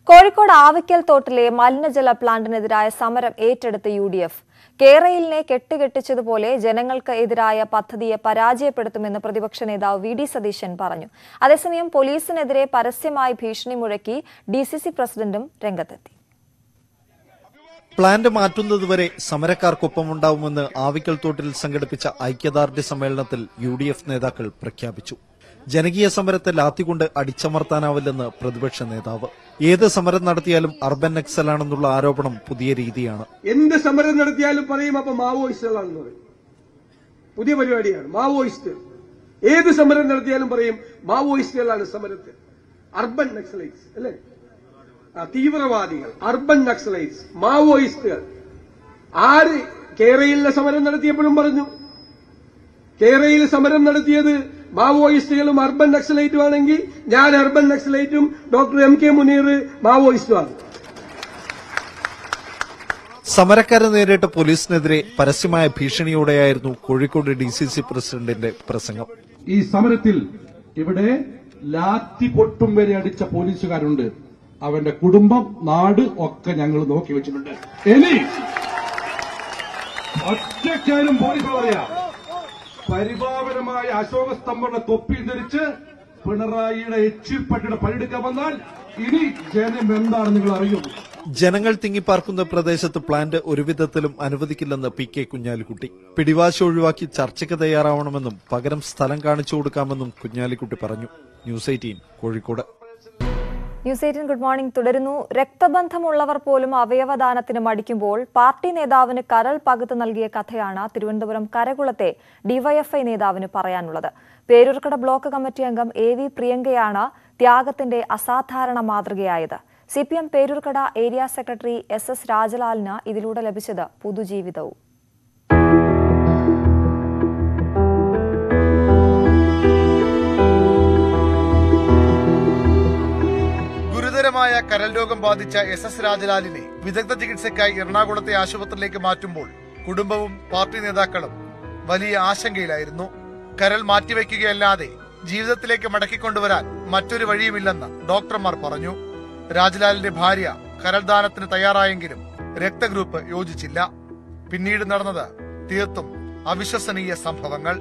കോഴിക്കോട് ആവിക്കൽ തോട്ടിലെ മലിനജല പ്ലാന്റിനെതിരായ സമരം ഏറ്റെടുത്ത് യു ഡി എഫ്. കേരയിലിനെ കെട്ടുകെട്ടിച്ചതുപോലെ ജനങ്ങൾക്ക് എതിരായ പദ്ധതിയെ പരാജയപ്പെടുത്തുമെന്ന് പ്രതിപക്ഷ നേതാവ് വി ഡി സതീശൻ പറഞ്ഞു. അതേസമയം പോലീസിനെതിരെ പരസ്യമായി ഭീഷണി മുഴക്കി ഡി സി സി പ്രസിഡന്റും രംഗത്തെത്തി. പ്ലാന്റ് മാറ്റുന്നതുവരെ സമരക്കാർക്കൊപ്പമുണ്ടാവുമെന്ന് ആവിക്കൽ തോട്ടിൽ സംഘടിപ്പിച്ച ഐക്യദാർഢ്യ സമ്മേളനത്തിൽ യു നേതാക്കൾ പ്രഖ്യാപിച്ചു. ജനകീയ സമരത്തെ ലാത്തികൊണ്ട് അടിച്ചമർത്താനാവില്ലെന്ന് പ്രതിപക്ഷ നേതാവ്. ഏത് സമരം നടത്തിയാലും അർബൻ നക്സലാണെന്നുള്ള ആരോപണം പുതിയ രീതിയാണ്. എന്ത് സമരം നടത്തിയാലും പറയും അപ്പൊ മാവോയിസ്റ്റുകളാണെന്ന് പറയും. പുതിയ പരിപാടിയാണ് മാവോയിസ്റ്റ്. ഏത് സമരം നടത്തിയാലും പറയും മാവോയിസ്റ്റുകളാണ് സമരത്തിൽ അർബൻ നക്സലൈറ്റ്സ് അല്ലേ? തീവ്രവാദികൾ അർബൻ നക്സലൈറ്റ്സ് മാവോയിസ്റ്റുകൾ. ആര് കേരളയിലെ സമരം നടത്തിയപ്പോഴും പറഞ്ഞു കേരളയിൽ സമരം നടത്തിയത് മാവോയിസ്റ്റുകളും അർബൻ നക്സലൈറ്റും ആണെങ്കിൽ ഞാൻ അർബൻ നക്സലൈറ്റും ഡോക്ടർ എം കെ മുനീർ മാവോയിസ്റ്റുമാണ്. സമരക്കാരെ നേരിട്ട പോലീസിനെതിരെ പരസ്യമായ ഭീഷണിയോടെയായിരുന്നു കോഴിക്കോട് ഡി സി സി പ്രസിഡന്റിന്റെ പ്രസംഗം. ഈ സമരത്തിൽ ഇവിടെ ലാത്തി പൊട്ടും വരെ അടിച്ച പോലീസുകാരുണ്ട്. അവന്റെ കുടുംബം നാട് ഒക്കെ ഞങ്ങൾ നോക്കി വെച്ചിട്ടുണ്ട്. ഇനി ഒറ്റക്കാരും പോലീസ് പറയാ. പരിപാവനമായ അശോക സ്തംഭങ്ങളുടെ തൊപ്പി ധരിച്ച് പിണറായിയുടെ എച്ചിപ്പട്ടിയുടെ പണിയെടുക്കാൻ വന്നാൽ ഇനി ജനം എന്താണ് നിങ്ങൾ അറിയും ജനങ്ങൾ തിങ്ങിപ്പാർക്കുന്ന പ്രദേശത്ത് പ്ലാന്റ് ഒരുവിധത്തിലും അനുവദിക്കില്ലെന്ന് പി കെ കുഞ്ഞാലിക്കുട്ടി. പിടിവാശി ഒഴിവാക്കി ചർച്ചയ്ക്ക് തയ്യാറാവണമെന്നും പകരം സ്ഥലം കാണിച്ചു കൊടുക്കാമെന്നും കുഞ്ഞാലിക്കുട്ടി പറഞ്ഞു. News eighteen Kozhikode. News eighteen good morning തുടരുന്നു. രക്തബന്ധമുള്ളവർ പോലും അവയവദാനത്തിന് മടിക്കുമ്പോൾ പാർട്ടി നേതാവിന് കരൾ പകുത്ത് നൽകിയ കഥയാണ് തിരുവനന്തപുരം കരകുളത്തെ ഡിവൈഎഫ്ഐ നേതാവിന് പറയാനുള്ളത്. പേരൂർക്കട ബ്ലോക്ക് കമ്മിറ്റി അംഗം എ വി പ്രിയങ്കയാണ് ത്യാഗത്തിന്റെ അസാധാരണ മാതൃകയായത്. C P M Peroorkada area secretary S S രാജലാലിന് ഇതിലൂടെ ലഭിച്ചത് പുതുജീവിതവും. ഗുരുതരമായ കരൽ രോഗം ബാധിച്ച എസ് എസ് രാജലാലിനെ വിദഗ്ധ ചികിത്സയ്ക്കായി എറണാകുളത്തെ ആശുപത്രിയിലേക്ക് മാറ്റുമ്പോൾ കുടുംബവും പാർട്ടി നേതാക്കളും വലിയ ആശങ്കയിലായിരുന്നു. കരൽ മാറ്റിവെക്കുകയല്ലാതെ ജീവിതത്തിലേക്ക് മടക്കിക്കൊണ്ടുവരാൻ മറ്റൊരു വഴിയുമില്ലെന്ന് ഡോക്ടർമാർ പറഞ്ഞു. രാജലാലിന്റെ ഭാര്യ കരൾ ദാനത്തിന് തയ്യാറായെങ്കിലും രക്തഗ്രൂപ്പ് യോജിച്ചില്ല. പിന്നീട് നടന്നത് തീർത്തും അവിശ്വസനീയ സംഭവങ്ങൾ.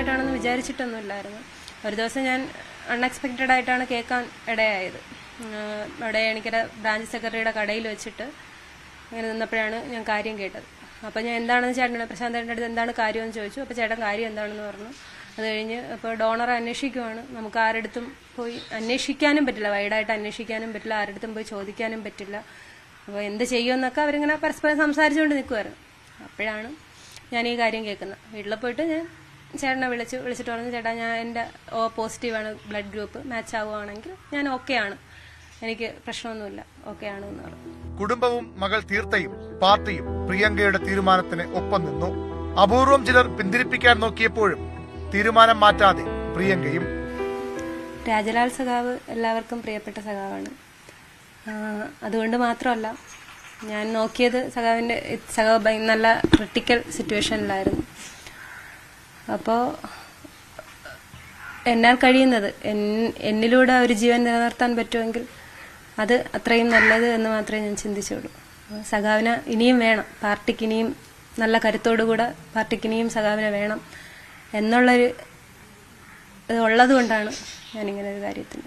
ആയിട്ടാണെന്ന് വിചാരിച്ചിട്ടൊന്നുമില്ലായിരുന്നു. ഒരു ദിവസം ഞാൻ അൺഎക്സ്പെക്റ്റഡ് ആയിട്ടാണ് കേൾക്കാൻ ഇടയായത്. അവിടെ എനിക്കര ബ്രാഞ്ച് സെക്രട്ടറിയുടെ കടയിൽ വെച്ചിട്ട് അങ്ങനെ നിന്നപ്പോഴാണ് ഞാൻ കാര്യം കേട്ടത്. അപ്പോൾ ഞാൻ എന്താണെന്ന് ചേട്ടനോട് പ്രശാന്ത് ചേട്ടന്റെ അടുത്ത് എന്താണ് കാര്യമെന്ന് ചോദിച്ചു. അപ്പോൾ ചേട്ടൻ കാര്യം എന്താണെന്ന് പറഞ്ഞു. അത് കഴിഞ്ഞ് ഇപ്പോൾ ഡോണറെ അന്വേഷിക്കുവാണ്. നമുക്ക് ആരെടുത്തും പോയി അന്വേഷിക്കാനും പറ്റില്ല. വൈഡായിട്ട് അന്വേഷിക്കാനും പറ്റില്ല. ആരെടുത്തും പോയി ചോദിക്കാനും പറ്റില്ല. അപ്പോൾ എന്ത് ചെയ്യുമെന്നൊക്കെ അവരിങ്ങനെ പരസ്പരം സംസാരിച്ചുകൊണ്ട് നിൽക്കുമായിരുന്നു അപ്പോഴാണ് ഞാൻ ഈ കാര്യം കേൾക്കുന്നത്. വീട്ടിൽ പോയിട്ട് ഞാൻ ചേട്ടനെ വിളിച്ചു വിളിച്ചിട്ട് പറഞ്ഞു ചേട്ടാ ഞാൻ എന്റെ ഓ പോസിറ്റീവാണ് ബ്ലഡ് ഗ്രൂപ്പ് മാച്ച് ആവുകയാണെങ്കിൽ ഞാൻ ഓക്കെ ആണ്. എനിക്ക് പ്രശ്നമൊന്നുമില്ല ഓക്കെ ആണ് എന്ന് പറഞ്ഞു. കുടുംബവും മകൾ തീർത്തയും പാർട്ടിയും പ്രിയങ്കയുടെ തീരുമാനത്തിന് ഒപ്പം നിന്നു. അപൂർവം ചിലർ പിന്തിരിപ്പിക്കാൻ നോക്കിയപ്പോഴും തീരുമാനം മാറ്റാതെ പ്രിയങ്കയും രാജലാൽ സഖാവ് എല്ലാവർക്കും പ്രിയപ്പെട്ട സഖാവാണ്. അതുകൊണ്ട് മാത്രമല്ല ഞാൻ നോക്കിയത് സഖാവിന്റെ സഖാവ് നല്ല ക്രിട്ടിക്കൽ സിറ്റുവേഷനിലായിരുന്നു അപ്പോൾ എന്നാൽ കഴിയുന്നത്. എന്നിലൂടെ ഒരു ജീവൻ നിലനിർത്താൻ പറ്റുമെങ്കിൽ അത് അത്രയും നല്ലത് എന്ന് മാത്രമേ ഞാൻ ചിന്തിച്ചുള്ളൂ. സഖാവിന് ഇനിയും വേണം. പാർട്ടിക്ക് ഇനിയും നല്ല കരുത്തോടുകൂടെ പാർട്ടിക്ക് ഇനിയും സഖാവിനെ വേണം എന്നുള്ളൊരു ഉള്ളത് കൊണ്ടാണ് ഇങ്ങനെ ഒരു കാര്യത്തിന്.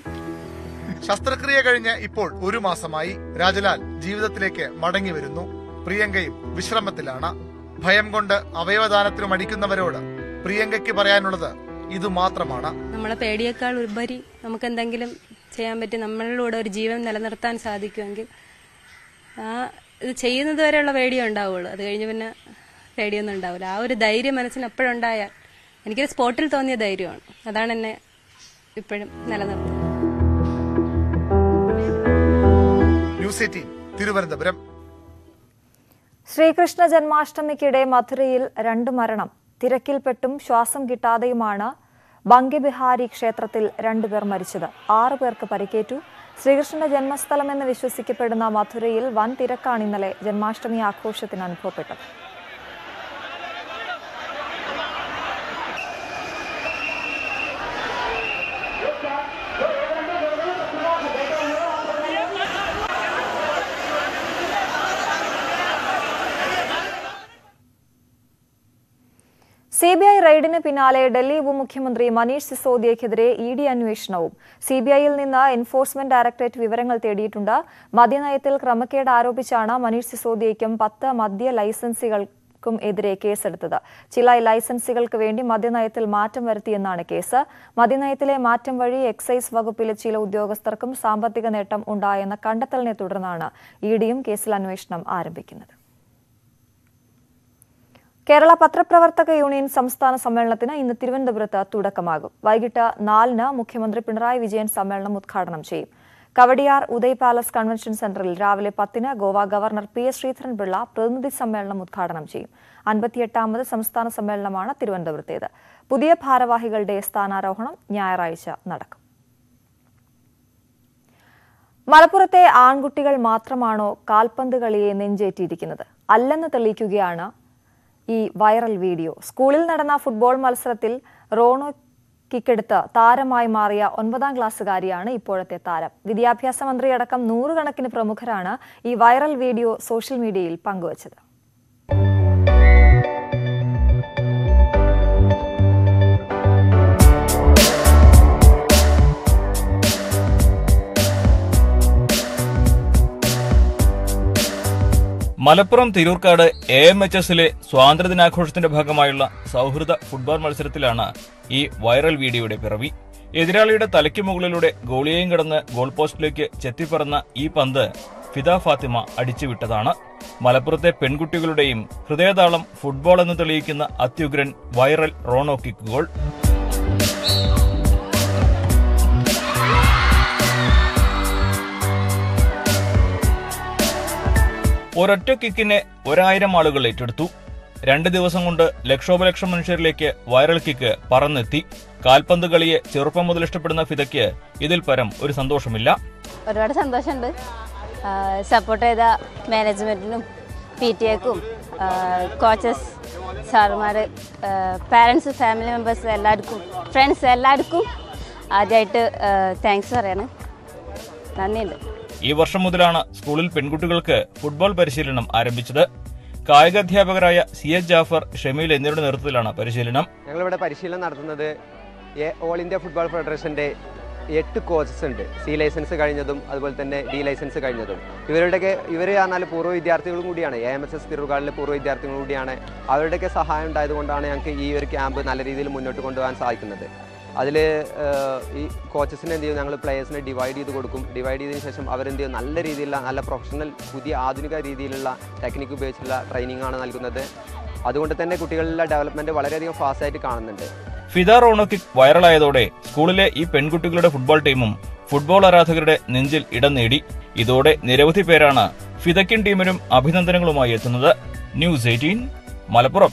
ശസ്ത്രക്രിയ കഴിഞ്ഞ് ഇപ്പോൾ ഒരു മാസമായി രാജലാൽ ജീവിതത്തിലേക്ക് മടങ്ങി വരുന്നു. പ്രിയങ്കയും വിശ്രമത്തിലാണ്. ഭയം കൊണ്ട് അവയവദാനത്തിനും മടിക്കുന്നവരോട് പ്രിയങ്കയ്ക്ക് പറയാനുള്ളത് ഇത് മാത്രമാണ്. നമ്മളെ പേടിയേക്കാൾ ഉപരി നമുക്ക് എന്തെങ്കിലും ചെയ്യാൻ പറ്റി നമ്മളിലൂടെ ഒരു ജീവൻ നിലനിർത്താൻ സാധിക്കുമെങ്കിൽ ആ ഇത് ചെയ്യുന്നത് വരെയുള്ള പേടിയേ ഉണ്ടാവുള്ളൂ. അത് കഴിഞ്ഞ് പിന്നെ പേടിയൊന്നും ഉണ്ടാവില്ല. ആ ഒരു ധൈര്യം മനസ്സിന് എപ്പോഴുണ്ടായാൽ എനിക്കൊരു സ്പോട്ടിൽ തോന്നിയ ധൈര്യമാണ്. അതാണ് എന്നെ ഇപ്പോഴും നിലനിർത്തുന്നത്. News eighteen Thiruvananthapuram. ശ്രീകൃഷ്ണ ജന്മാഷ്ടമിക്കിടെ മധുരയിൽ രണ്ട് മരണം. തിരക്കിൽപ്പെട്ടും ശ്വാസം കിട്ടാതെയുമാണ് ബങ്കിബിഹാരി ക്ഷേത്രത്തിൽ രണ്ടുപേർ മരിച്ചത്. ആറു പേർക്ക് പരിക്കേറ്റു. ശ്രീകൃഷ്ണന്റെ ജന്മസ്ഥലമെന്ന് വിശ്വസിക്കപ്പെടുന്ന മധുരയിൽ വൻ തിരക്കാണ് ഇന്നലെ ജന്മാഷ്ടമി ആഘോഷത്തിന് അനുഭവപ്പെട്ടത്. റെയ്ഡിന് പിന്നാലെ ഡൽഹി ഉപമുഖ്യമന്ത്രി മനീഷ് സിസോദിയയ്ക്കെതിരെ ഇ ഡി അന്വേഷണവും. സി ബി ഐയിൽ നിന്ന് എൻഫോഴ്സ്മെന്റ് ഡയറക്ടറേറ്റ് വിവരങ്ങൾ തേടിയിട്ടുണ്ട്. മദ്യനയത്തിൽ ക്രമക്കേട് ആരോപിച്ചാണ് മനീഷ് സിസോദിയയ്ക്കും പത്ത് മദ്യ ലൈസൻസികൾക്കും എതിരെ കേസെടുത്തത്. ചില ലൈസൻസികൾക്ക് വേണ്ടി മദ്യനയത്തിൽ മാറ്റം വരുത്തിയെന്നാണ് കേസ്. മദ്യനയത്തിലെ മാറ്റം വഴി എക്സൈസ് വകുപ്പിലെ ചില ഉദ്യോഗസ്ഥർക്കും സാമ്പത്തിക നേട്ടം ഉണ്ടായെന്ന കണ്ടെത്തലിനെ തുടർന്നാണ് ഇ ഡിയും കേസിൽ അന്വേഷണം ആരംഭിക്കുന്നത്. കേരള പത്രപ്രവർത്തക യൂണിയൻ സംസ്ഥാന സമ്മേളനത്തിന് ഇന്ന് തിരുവനന്തപുരത്ത് തുടക്കമാകും. വൈകിട്ട് നാലിന് മുഖ്യമന്ത്രി പിണറായി വിജയൻ സമ്മേളനം ഉദ്ഘാടനം ചെയ്യും. കവടിയാർ ഉദയ് പാലസ് കൺവെൻഷൻ സെന്ററിൽ രാവിലെ പത്തിന് Goa governor P S Sreedharan Pillai പ്രതിനിധി സമ്മേളനം ഉദ്ഘാടനം ചെയ്യും. അൻപത്തിയെട്ടാമത് സംസ്ഥാന സമ്മേളനമാണ് തിരുവനന്തപുരത്തേത്. പുതിയ ഭാരവാഹികളുടെ സ്ഥാനാരോഹണം ഞായറാഴ്ച നടക്കും. മലപ്പുറത്തെ ആൺകുട്ടികൾ മാത്രമാണോ കാൽപന്ത് കളിയെ നെഞ്ചേറ്റിയിരിക്കുന്നത്? അല്ലെന്ന് തെളിയിക്കുകയാണ് ഈ വൈറൽ വീഡിയോ സ്കൂളിൽ നടന്ന ഫുട്ബോൾ മത്സരത്തിൽ റോണോ കിക്കെടുത്ത് താരമായി മാറിയ ഒൻപതാം ക്ലാസ്സുകാരിയാണ് ഇപ്പോഴത്തെ താരം. വിദ്യാഭ്യാസ മന്ത്രിയടക്കം നൂറുകണക്കിന് പ്രമുഖരാണ് ഈ വൈറൽ വീഡിയോ സോഷ്യൽ മീഡിയയിൽ പങ്കുവച്ചത്. Malappuram Thirurkad A M H എസിലെ സ്വാതന്ത്ര്യദിനാഘോഷത്തിന്റെ ഭാഗമായുള്ള സൗഹൃദ ഫുട്ബോൾ മത്സരത്തിലാണ് ഈ വൈറൽ വീഡിയോയുടെ പിറവി. എതിരാളിയുടെ തലയ്ക്ക് മുകളിലൂടെ ഗോളിയെയും കടന്ന് ഗോൾ പോസ്റ്റിലേക്ക് ചെത്തിപ്പറന്ന ഈ പന്ത് ഫിദ ഫാത്തിമ അടിച്ചുവിട്ടതാണ്. മലപ്പുറത്തെ പെൺകുട്ടികളുടെയും ഹൃദയതാളം ഫുട്ബോൾ എന്ന് തെളിയിക്കുന്ന അത്യുഗ്രൻ വൈറൽ റോണോ കിക്ക് ഗോൾ. ഒരൊറ്റ കിക്കിനെ ഒരായിരം ആളുകൾ ഏറ്റെടുത്തു. രണ്ട് ദിവസം കൊണ്ട് ലക്ഷോപലക്ഷം മനുഷ്യരിലേക്ക് വൈറൽ കിക്ക് പറന്നെത്തി. കാൽപന്ത് കളിയെ ചെറുപ്പം മുതൽ ഇഷ്ടപ്പെടുന്ന ഫിതയ്ക്ക് ഇതിൽ പരം ഒരു സന്തോഷമില്ല. ഒരുപാട് സന്തോഷമുണ്ട്. സപ്പോർട്ട് ചെയ്ത മാനേജ്മെന്റിനും പി ടി എക്കും കോച്ചസ് സാറുമാർ പാരൻസ് ഫാമിലി മെമ്പേഴ്സ് എല്ലാവർക്കും ഫ്രണ്ട്സ് എല്ലാവർക്കും ആദ്യമായിട്ട് താങ്ക്സ് പറയണം. നന്ദിയുണ്ട്. ഈ വർഷം മുതലാണ് സ്കൂളിൽ പെൺകുട്ടികൾക്ക് ഫുട്ബോൾ പരിശീലനം ആരംഭിച്ചത്. കായികാധ്യാപകരായ സി എച്ച് ജാഫർ ഷമീൽ എന്നിവരുടെ നേതൃത്വത്തിലാണ് പരിശീലനം. ഞങ്ങളിവിടെ പരിശീലനം നടത്തുന്നത് ഓൾ ഇന്ത്യ ഫുട്ബോൾ ഫെഡറേഷന്റെ എട്ട് കോച്ചസ് ഉണ്ട്. സി ലൈസൻസ് കഴിഞ്ഞതും അതുപോലെ തന്നെ ഡി ലൈസൻസ് കഴിഞ്ഞതും. ഇവരുടെയൊക്കെ ഇവർ പറഞ്ഞാൽ പൂർവ വിദ്യാർത്ഥികളും കൂടിയാണ്. എ എം എസ് എസ് തിരുവുകാളിലെ പൂർവ വിദ്യാർത്ഥികളും കൂടിയാണ്. അവരുടെയൊക്കെ സഹായം ഉണ്ടായതുകൊണ്ടാണ് ഞങ്ങൾക്ക് ഈ ഒരു ക്യാമ്പ് നല്ല രീതിയിൽ മുന്നോട്ട് കൊണ്ടുപോകാൻ സാധിക്കുന്നത്. അതിൽ ഈ കോച്ചസിന് എന്ത് ചെയ്യും? ഞങ്ങൾ പ്ലെയേഴ്സിനെ ഡിവൈഡ് ചെയ്ത് കൊടുക്കും. ഡിവൈഡ് ചെയ്തതിന് ശേഷം അവരെന്ത് ചെയ്യും? നല്ല രീതിയിലുള്ള നല്ല പ്രൊഫഷണൽ പുതിയ ആധുനിക രീതിയിലുള്ള ടെക്നിക്ക് ഉപയോഗിച്ചുള്ള ട്രെയിനിങ് ആണ് നൽകുന്നത്. അതുകൊണ്ട് തന്നെ കുട്ടികളിലെ ഡെവലപ്മെന്റ് വളരെയധികം ഫാസ്റ്റ് ആയിട്ട് കാണുന്നുണ്ട്. ഫിദ റോണോക്കിക് വൈറലായതോടെ സ്കൂളിലെ ഈ പെൺകുട്ടികളുടെ ഫുട്ബോൾ ടീമും ഫുട്ബോൾ ആരാധകരുടെ നെഞ്ചിൽ ഇടം നേടി. ഇതോടെ നിരവധി പേരാണ് ഫിദക്കിൻ ടീമിനും അഭിനന്ദനങ്ങളുമായി എത്തുന്നത്. News eighteen Malappuram.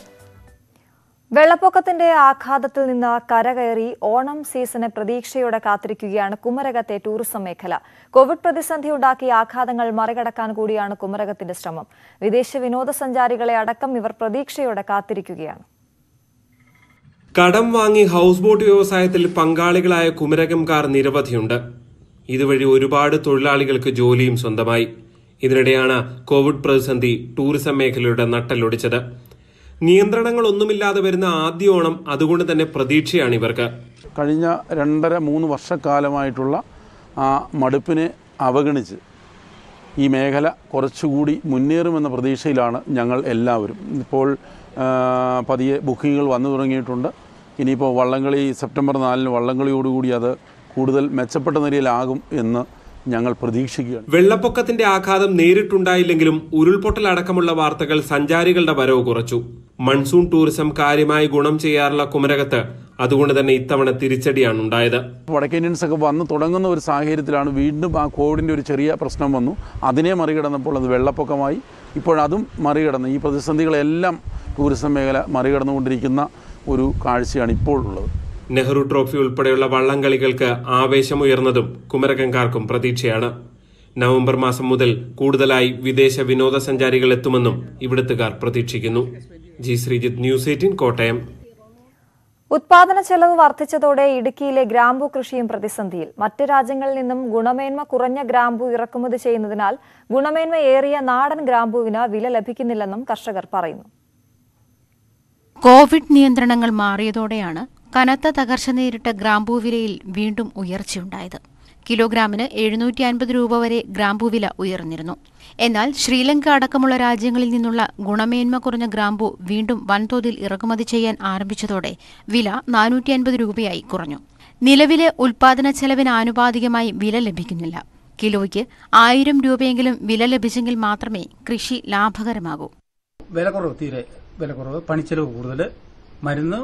വെള്ളപ്പൊക്കത്തിന്റെ ആഘാതത്തിൽ നിന്ന് കരകയറി ഓണം സീസണ് പ്രതീക്ഷയോടെ കാത്തിരിക്കുകയാണ് കുമരകത്തെ ടൂറിസം മേഖല. കോവിഡ് പ്രതിസന്ധി ഉണ്ടാക്കിയ ആഘാതങ്ങൾ മറികടക്കാൻ കൂടിയാണ് കുമരകത്തിന്റെ ശ്രമം. വിദേശ വിനോദസഞ്ചാരികളെ അടക്കം ഇവർ പ്രതീക്ഷയോടെ കാത്തിരിക്കുകയാണ്. കടം വാങ്ങി ഹൗസ് ബോട്ട് വ്യവസായത്തിൽ പങ്കാളികളായ കുമരകംകാർ നിരവധിയുണ്ട്. ഇതുവഴി ഒരുപാട് തൊഴിലാളികൾക്ക് ജോലിയും സ്വന്തമായി. ഇതിനിടെയാണ് കോവിഡ് പ്രതിസന്ധി ടൂറിസം മേഖലയുടെ നട്ടലൊടിച്ചത് നിയന്ത്രണങ്ങളൊന്നുമില്ലാതെ വരുന്ന ആദ്യ ഓണം അതുകൊണ്ട് തന്നെ പ്രതീക്ഷയാണ് ഇവർക്ക്. കഴിഞ്ഞ രണ്ടര മൂന്ന് വർഷക്കാലമായിട്ടുള്ള ആ മടുപ്പിനെ അവഗണിച്ച് ഈ മേഖല കുറച്ചുകൂടി മുന്നേറുമെന്ന പ്രതീക്ഷയിലാണ് ഞങ്ങൾ എല്ലാവരും. ഇപ്പോൾ പതിയെ ബുക്കിങ്ങുകൾ വന്നു തുടങ്ങിയിട്ടുണ്ട്. ഇനിയിപ്പോൾ വള്ളംകളി സെപ്റ്റംബർ നാലിന് വള്ളംകളിയോടുകൂടി അത് കൂടുതൽ മെച്ചപ്പെട്ട നിലയിലാകും എന്ന് ഞങ്ങൾ പ്രതീക്ഷിക്കുകയാണ്. വെള്ളപ്പൊക്കത്തിന്റെ ആഘാതം നേരിട്ടുണ്ടായില്ലെങ്കിലും ഉരുൾപൊട്ടൽ അടക്കമുള്ള വാർത്തകൾ സഞ്ചാരികളുടെ വരവ് കുറച്ചു. മൺസൂൺ ടൂറിസം കാര്യമായി ഗുണം ചെയ്യാറുള്ള കുമരകത്ത് അതുകൊണ്ട് തന്നെ ഇത്തവണ തിരിച്ചടിയാണ് ഉണ്ടായത്. വടക്കേ ഇന്ത്യൻസ് ഒക്കെ വന്ന് തുടങ്ങുന്ന ഒരു സാഹചര്യത്തിലാണ് വീണ്ടും ആ കോവിഡിന്റെ ഒരു ചെറിയ പ്രശ്നം വന്നു. അതിനെ മറികടന്നപ്പോൾ അത് വെള്ളപ്പൊക്കമായി. ഇപ്പോഴതും മറികടന്ന് ഈ പ്രതിസന്ധികളെല്ലാം ടൂറിസം മേഖല മറികടന്നുകൊണ്ടിരിക്കുന്ന ഒരു കാഴ്ചയാണ് ഇപ്പോൾ ഉള്ളത്. നെഹ്റു ട്രോഫി ഉൾപ്പെടെയുള്ള വള്ളംകളികൾക്ക് ആവേശമുയർന്നതും കുമരകംകാർക്കും പ്രതീക്ഷയാണ്. നവംബർ മാസം മുതൽ കൂടുതലായി വിദേശ വിനോദസഞ്ചാരികൾ എത്തുമെന്നും ഇവിടുത്തുകാർ പ്രതീക്ഷിക്കുന്നു. G Sreejith news eighteen Kottayam. ഉത്പാദന ചെലവ് വർദ്ധിച്ചതോടെ ഇടുക്കിയിലെ ഗ്രാമ്പു കൃഷിയും പ്രതിസന്ധിയിൽ. മറ്റ് രാജ്യങ്ങളിൽ നിന്നും ഗുണമേന്മ കുറഞ്ഞ ഗ്രാമ്പു ഇറക്കുമതി ചെയ്യുന്നതിനാൽ ഗുണമേന്മ ഏറിയ നാടൻ ഗ്രാമ്പുവിന് വില ലഭിക്കുന്നില്ലെന്നും കർഷകർ പറയുന്നു. കോവിഡ് നിയന്ത്രണങ്ങൾ മാറിയതോടെയാണ് കനത്ത തകർച്ച നേരിട്ട ഗ്രാമ്പൂ വിലയിൽ വീണ്ടും ഉയർച്ചയുണ്ടായത്. കിലോഗ്രാമിന് എഴുന്നൂറ്റി അൻപത് രൂപ വരെ ഗ്രാമ്പൂ വില ഉയർന്നിരുന്നു. എന്നാൽ ശ്രീലങ്ക അടക്കമുള്ള രാജ്യങ്ങളിൽ നിന്നുള്ള ഗുണമേന്മ കുറഞ്ഞ ഗ്രാമ്പൂ വീണ്ടും വൻതോതിൽ ഇറക്കുമതി ചെയ്യാൻ ആരംഭിച്ചതോടെ വില നാനൂറ്റി അൻപത് രൂപയായി കുറഞ്ഞു. നിലവിലെ ഉൽപാദന ചെലവിന് ആനുപാതികമായി വില ലഭിക്കുന്നില്ല. കിലോയ്ക്ക് ആയിരം രൂപയെങ്കിലും വില ലഭിച്ചെങ്കിൽ മാത്രമേ കൃഷി ലാഭകരമാകൂ. വിലക്കുറവ് തീരെ വിലക്കുറവ് പണിച്ചെലവ് കൂടുതൽ മരുന്ന്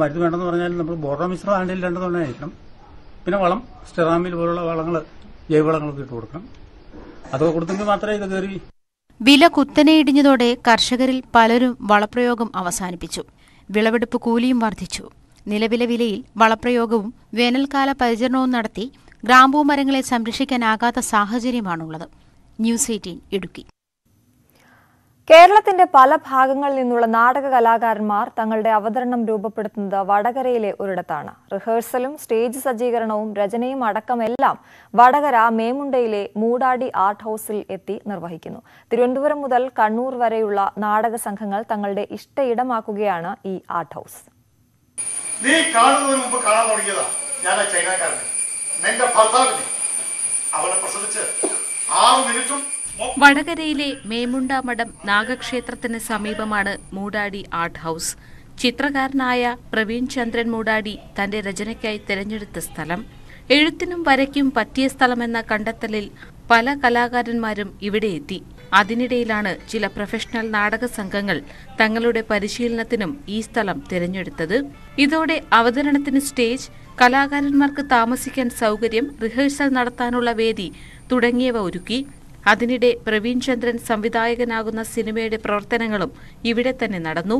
മരുന്ന് വേണ്ടെന്ന് പറഞ്ഞാൽ നമ്മൾ ബോറോ മിശ്രം ആണ്ടിൽ രണ്ടു തവണ അയക്കണം. പിന്നെ വളം സ്റ്റെറാമിൽ പോലുള്ള വളങ്ങൾ ജൈവവളങ്ങളൊക്കെ ഇട്ട് കൊടുക്കണം. അതൊക്കെ കൊടുത്തെങ്കിൽ മാത്രമേ ഇത് കയറി വില കുത്തനെ ഇടിഞ്ഞതോടെ കർഷകരിൽ പലരും വളപ്രയോഗം അവസാനിപ്പിച്ചു. വിളവെടുപ്പ് കൂലിയും വർദ്ധിച്ചു. നിലവിലെ വിലയിൽ വളപ്രയോഗവും വേനൽക്കാല പരിചരണവും നടത്തി ഗ്രാമ്പൂ മരങ്ങളെ സംരക്ഷിക്കാനാകാത്ത സാഹചര്യമാണുള്ളത്. News eighteen Idukki. കേരളത്തിന്റെ പല ഭാഗങ്ങളിൽ നിന്നുള്ള നാടക കലാകാരന്മാർ തങ്ങളുടെ അവതരണം രൂപപ്പെടുത്തുന്നത് വടകരയിലെ ഒരിടത്താണ്. റിഹേഴ്സലും സ്റ്റേജ് സജ്ജീകരണവും രചനയും അടക്കമെല്ലാം വടകര മേമുണ്ടയിലെ മൂടാടി ആർട്ട് ഹൌസിൽ എത്തി നിർവഹിക്കുന്നു. തിരുവനന്തപുരം മുതൽ കണ്ണൂർ വരെയുള്ള നാടക സംഘങ്ങൾ തങ്ങളുടെ ഇഷ്ടയിടമാക്കുകയാണ് ഈ ആർട്ട് ഹൌസ്. നീ ആറ് മിനിറ്റും വടകരയിലെ മേമുണ്ട മഠം നാഗക്ഷേത്രത്തിന് സമീപമാണ് മൂടാടി ആർട്ട് ഹൌസ്. ചിത്രകാരനായ പ്രവീൺ ചന്ദ്രൻ മൂടാടി തന്റെ രചനയ്ക്കായി തിരഞ്ഞെടുത്ത സ്ഥലം. എഴുത്തിനും വരയ്ക്കും പറ്റിയ സ്ഥലമെന്ന കണ്ടെത്തലിൽ പല കലാകാരന്മാരും ഇവിടെ എത്തി. അതിനിടയിലാണ് ചില പ്രൊഫഷണൽ നാടക സംഘങ്ങൾ തങ്ങളുടെ പരിശീലനത്തിനും ഈ സ്ഥലം തിരഞ്ഞെടുത്തത്. ഇതോടെ അവതരണത്തിന് സ്റ്റേജ് കലാകാരന്മാർക്ക് താമസിക്കാൻ സൗകര്യം റിഹേഴ്സൽ നടത്താനുള്ള വേദി തുടങ്ങിയവ ഒരുക്കി. അതിനിടെ പ്രവീൺ ചന്ദ്രൻ സംവിധായകനാകുന്ന സിനിമയുടെ പ്രവർത്തനങ്ങളും ഇവിടെ തന്നെ നടന്നു.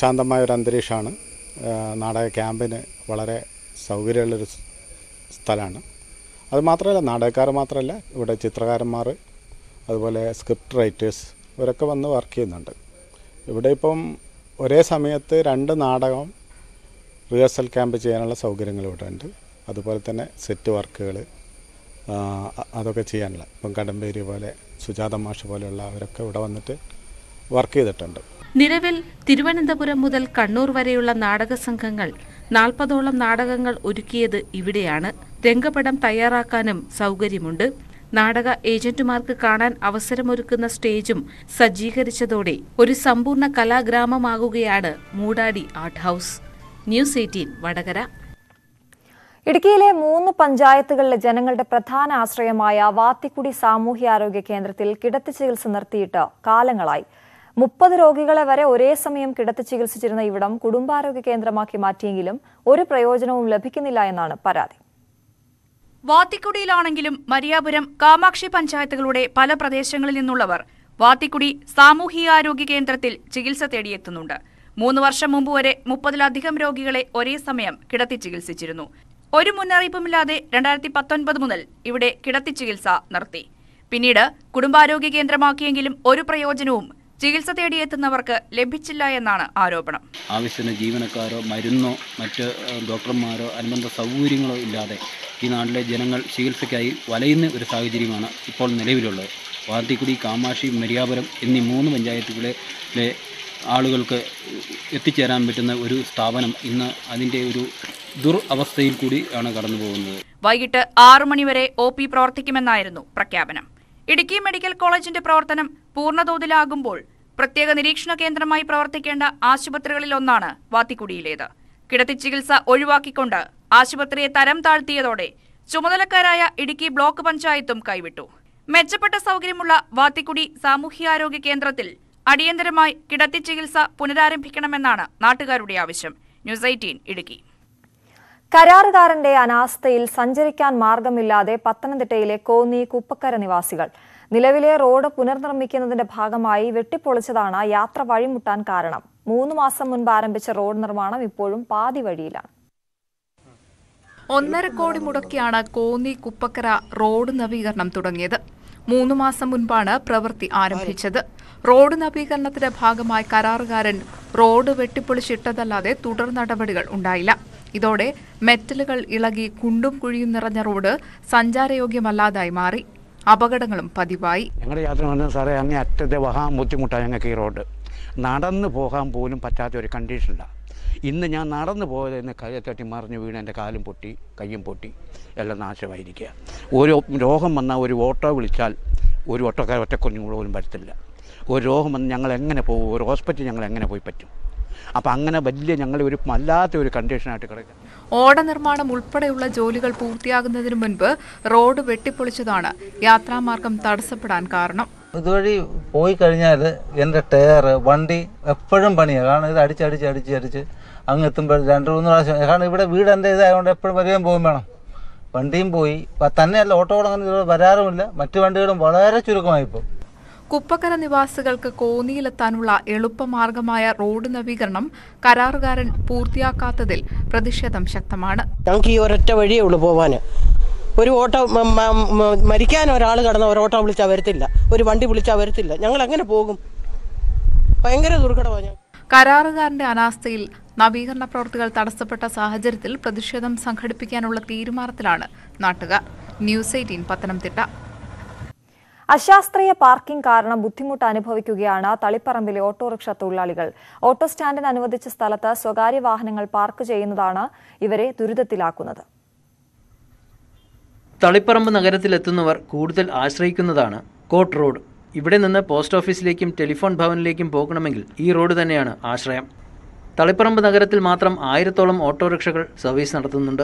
ശാന്തമായ ഒരു അന്തരീക്ഷമാണ്. നാടക ക്യാമ്പിന് വളരെ സൗകര്യമുള്ളൊരു സ്ഥലമാണ്. അത് മാത്രമല്ല നാടകക്കാർ മാത്രമല്ല ഇവിടെ ചിത്രകാരന്മാർ അതുപോലെ സ്ക്രിപ്റ്റ് റൈറ്റേഴ്സ് ഇവരൊക്കെ വന്ന് വർക്ക് ചെയ്യുന്നുണ്ട്. ഇവിടെ ഇപ്പം ഒരേ സമയത്ത് രണ്ട് നാടകം റിഹേഴ്സൽ ക്യാമ്പ് ചെയ്യാനുള്ള സൗകര്യങ്ങൾ ഇവിടെ ഉണ്ട് അതുപോലെ തന്നെ സെറ്റ് വർക്കുകൾ അതൊക്കെ ചെയ്യാനുള്ള. ഇപ്പം കടമ്പേരി പോലെ സുജാത മാഷ് പോലെയുള്ള അവരൊക്കെ ഇവിടെ വന്നിട്ട് വർക്ക് ചെയ്തിട്ടുണ്ട്. നിലവിൽ തിരുവനന്തപുരം മുതൽ കണ്ണൂർ വരെയുള്ള നാടക സംഘങ്ങൾ നാൽപ്പതോളം നാടകങ്ങൾ ഒരുക്കിയത് ഇവിടെയാണ്. രംഗപടം തയ്യാറാക്കാനും സൗകര്യമുണ്ട്. നാടക ഏജന്റുമാർക്ക് കാണാൻ അവസരമൊരുക്കുന്ന സ്റ്റേജും സജ്ജീകരിച്ചതോടെ ഒരു സമ്പൂർണ കലാഗ്രാമമാകുകയാണ് Moodadi art house. News eighteen Vadakara. ഇടുക്കിയിലെ മൂന്ന് പഞ്ചായത്തുകളിലെ ജനങ്ങളുടെ പ്രധാന ആശ്രയമായ വാത്തിക്കുടി സാമൂഹ്യാരോഗ്യ കേന്ദ്രത്തിൽ കിടത്തി ചികിത്സ നിർത്തിയിട്ട് കാലങ്ങളായി. മുപ്പത് രോഗികളെ വരെ ഒരേ സമയം കിടത്തി ചികിത്സിച്ചിരുന്ന ഇവിടം കുടുംബാരോഗ്യ കേന്ദ്രമാക്കി മാറ്റിയെങ്കിലും ഒരു പ്രയോജനവും ലഭിക്കുന്നില്ല എന്നാണ് പരാതി. വാത്തിക്കുടിയിലാണെങ്കിലും മരിയാപുരം കാമാക്ഷി പഞ്ചായത്തുകളുടെ പല പ്രദേശങ്ങളിൽ നിന്നുള്ളവർ വാത്തിക്കുടി സാമൂഹികാരോഗ്യ കേന്ദ്രത്തിൽ ചികിത്സ തേടിയെത്തുന്നുണ്ട്. മൂന്ന് വർഷം മുമ്പ് വരെ മുപ്പതിലധികം രോഗികളെ ഒരേ സമയം കിടത്തി ചികിത്സിച്ചിരുന്നു. ഒരു മുന്നറിയിപ്പുമില്ലാതെ രണ്ടായിരത്തി പത്തൊൻപത് മുതൽ ഇവിടെ കിടത്തി ചികിത്സ നടത്തി. പിന്നീട് കുടുംബാരോഗ്യ കേന്ദ്രമാക്കിയെങ്കിലും ഒരു പ്രയോജനവും ചികിത്സ തേടിയെത്തുന്നവർക്ക് ലഭിച്ചില്ല എന്നാണ് ആരോപണം. ആവശ്യത്തിന് ജീവനക്കാരോ മരുന്നോ മറ്റ് ഡോക്ടർമാരോ അനുബന്ധ സൗകര്യങ്ങളോ ഇല്ലാതെ ഈ നാട്ടിലെ ജനങ്ങൾ ചികിത്സയ്ക്കായി വലയുന്ന ഒരു സാഹചര്യമാണ് ഇപ്പോൾ നിലവിലുള്ളത്. വാത്തിക്കുടി കാമാക്ഷി മരിയാപുരം എന്നീ മൂന്ന് പഞ്ചായത്തുകളിലെ ആളുകൾക്ക് എത്തിച്ചേരാൻ പറ്റുന്ന ഒരു സ്ഥാപനം ഇന്ന് അതിന്റെ ഒരു ദുരവസ്ഥയിൽ കൂടി ആണ് കടന്നു പോകുന്നത്. വൈകിട്ട് ആറു മണിവരെ ഒ പി പ്രവർത്തിക്കുമെന്നായിരുന്നു പ്രഖ്യാപനം. ഇടുക്കി മെഡിക്കൽ കോളേജിന്റെ പ്രവർത്തനം പൂർണതോതിലാകുമ്പോൾ പ്രത്യേക നിരീക്ഷണ കേന്ദ്രമായി പ്രവർത്തിക്കേണ്ട ആശുപത്രികളിൽ ഒന്നാണ് വാത്തിക്കുടിയിലേത്. കിടത്തി ചികിത്സ ഒഴിവാക്കിക്കൊണ്ട് ആശുപത്രിയെ തരം താഴ്ത്തിയതോടെ ചുമതലക്കാരായ ഇടുക്കി ബ്ലോക്ക് പഞ്ചായത്തും കൈവിട്ടു. മെച്ചപ്പെട്ട സൗകര്യമുള്ള വാത്തിക്കുടി സാമൂഹ്യാരോഗ്യ കേന്ദ്രത്തിൽ അടിയന്തരമായി കിടത്തി ചികിത്സ പുനരാരംഭിക്കണമെന്നാണ് നാട്ടുകാരുടെ ആവശ്യം. News eighteen Idukki. കരാറുകാരന്റെ അനാസ്ഥയിൽ സഞ്ചരിക്കാൻ മാർഗമില്ലാതെ പത്തനംതിട്ടയിലെ കോന്നി കുപ്പക്കര നിവാസികൾ. നിലവിലെ റോഡ് പുനർനിർമ്മിക്കുന്നതിന്റെ ഭാഗമായി വെട്ടിപ്പൊളിച്ചതാണ് യാത്ര വഴിമുട്ടാൻ കാരണം. മൂന്ന് മാസം മുൻപ് ആരംഭിച്ച റോഡ് നിർമ്മാണം ഇപ്പോഴും പാതി വഴിയിലാണ്. ഒന്നര കോടി മുടക്കിയാണ് കോന്നി കുപ്പക്കര റോഡ് നവീകരണം തുടങ്ങിയത്. മൂന്ന് മാസം മുൻപാണ് പ്രവൃത്തി ആരംഭിച്ചത്. റോഡ് നവീകരണത്തിന്റെ ഭാഗമായി കരാറുകാരൻ റോഡ് വെട്ടിപ്പൊളിച്ചിട്ടതല്ലാതെ തുടർ നടപടികൾ ഉണ്ടായില്ല. ഇതോടെ മെറ്റലുകൾ ഇളകി കുണ്ടും കുഴിയും നിറഞ്ഞ റോഡ് സഞ്ചാരയോഗ്യമല്ലാതായി മാറി. അപകടങ്ങളും പതിവായി. ഞങ്ങളുടെ യാത്ര വന്ന സാറേ അങ്ങേ അറ്റത്തെ വഹാൻ ബുദ്ധിമുട്ടാണ് ഞങ്ങൾക്ക് ഈ റോഡ്. നടന്നു പോകാൻ പോലും പറ്റാത്ത ഒരു കണ്ടീഷനിലാണ് ഇന്ന് ഞാൻ നടന്നു പോയത് ഇന്ന് കൈ തട്ടി മറിഞ്ഞ് വീണ് എന്റെ കാലും പൊട്ടി കയ്യും പൊട്ടി എല്ലാം നാശമായിരിക്കുക. ഒരു രോഗം വന്നാൽ ഒരു ഓട്ടോ വിളിച്ചാൽ ഒരു ഓട്ടോക്കാർ ഒറ്റക്കുഞ്ഞു പോലും പറ്റത്തില്ല ഒരു രോഗം വന്ന് ഞങ്ങൾ എങ്ങനെ പോകും? ഒരു ഹോസ്പിറ്റൽ ഞങ്ങൾ എങ്ങനെ പോയി പറ്റും? അപ്പം അങ്ങനെ വലിയ ഞങ്ങൾ ഒരു വല്ലാത്ത ഒരു കണ്ടീഷനായിട്ട് കിടക്കുക. ഓട നിർമ്മാണം ഉൾപ്പെടെയുള്ള ജോലികൾ പൂർത്തിയാകുന്നതിന് മുൻപ് റോഡ് വെട്ടിപ്പൊളിച്ചതാണ്. യാത്രാമാർഗം തടസ്സപ്പെടാൻ കാരണം. ഇതുവഴി പോയി കഴിഞ്ഞാൽ എന്റെ ടയർ വണ്ടി എപ്പോഴും പണിയാണ്. കാരണം ഇത് അടിച്ചടിച്ച് അടിച്ച് അടിച്ച് അങ്ങ് എത്തുമ്പോൾ രണ്ട് മൂന്ന് പ്രാവശ്യം. കാരണം ഇവിടെ വീട് എന്റെ ഇതായതുകൊണ്ട് എപ്പോഴും വരികയും പോകും വേണം. വണ്ടിയും പോയി. തന്നെയല്ല ഓട്ടോകൾ അങ്ങനെ വരാറുമില്ല. മറ്റു വണ്ടികളും വളരെ ചുരുക്കമായി ഇപ്പോൾ കുപ്പക്കര നിവാസികൾക്ക് കോന്നിയിലെത്താനുള്ള എളുപ്പമാർഗമായ റോഡ് നവീകരണം കരാറുകാരൻ പൂർത്തിയാക്കാത്തതിൽ പ്രതിഷേധം ശക്തമാണ്. ഞങ്ങൾക്ക് ഈ ഒരൊറ്റ വഴിയേ ഉള്ളൂ പോവാൻ ഒരു ഓട്ടോ മരിക്കാൻ ഒരാൾ കടന്ന ഒരു ഓട്ടോ വിളിച്ചാൽ വരത്തില്ല. ഒരു വണ്ടി വിളിച്ചാൽ വരത്തില്ല. ഞങ്ങൾ എങ്ങനെ പോകും? ഭയങ്കര ദുർഘടമാണ് കരാറുകാരന്റെ അനാസ്ഥയിൽ നവീകരണ പ്രവൃത്തികൾ തടസ്സപ്പെട്ട സാഹചര്യത്തിൽ പ്രതിഷേധം സംഘടിപ്പിക്കാനുള്ള തീരുമാനത്തിലാണ് നാട്ടുകാർ. News eighteen Pathanamthitta. അശാസ്ത്രീയ പാർക്കിംഗ് കാരണം ബുദ്ധിമുട്ട് അനുഭവിക്കുകയാണ് തളിപ്പറമ്പിലെ ഓട്ടോറിക്ഷ തൊഴിലാളികൾ. ഓട്ടോ സ്റ്റാൻഡിന് അനുവദിച്ച സ്ഥലത്ത് സ്വകാര്യ വാഹനങ്ങൾ പാർക്ക് ചെയ്യുന്നതാണ് ഇവരെ ദുരിതത്തിലാക്കുന്നത്. തളിപ്പറമ്പ് നഗരത്തിലെത്തുന്നവർ കൂടുതൽ ആശ്രയിക്കുന്നതാണ് കോട്ട് റോഡ്. ഇവിടെ നിന്ന് പോസ്റ്റ് ഓഫീസിലേക്കും ടെലിഫോൺ ഭവനിലേക്കും പോകണമെങ്കിൽ ഈ റോഡ് തന്നെയാണ് ആശ്രയം. തളിപ്പറമ്പ് നഗരത്തിൽ മാത്രം ആയിരത്തോളം ഓട്ടോറിക്ഷകൾ സർവീസ് നടത്തുന്നുണ്ട്.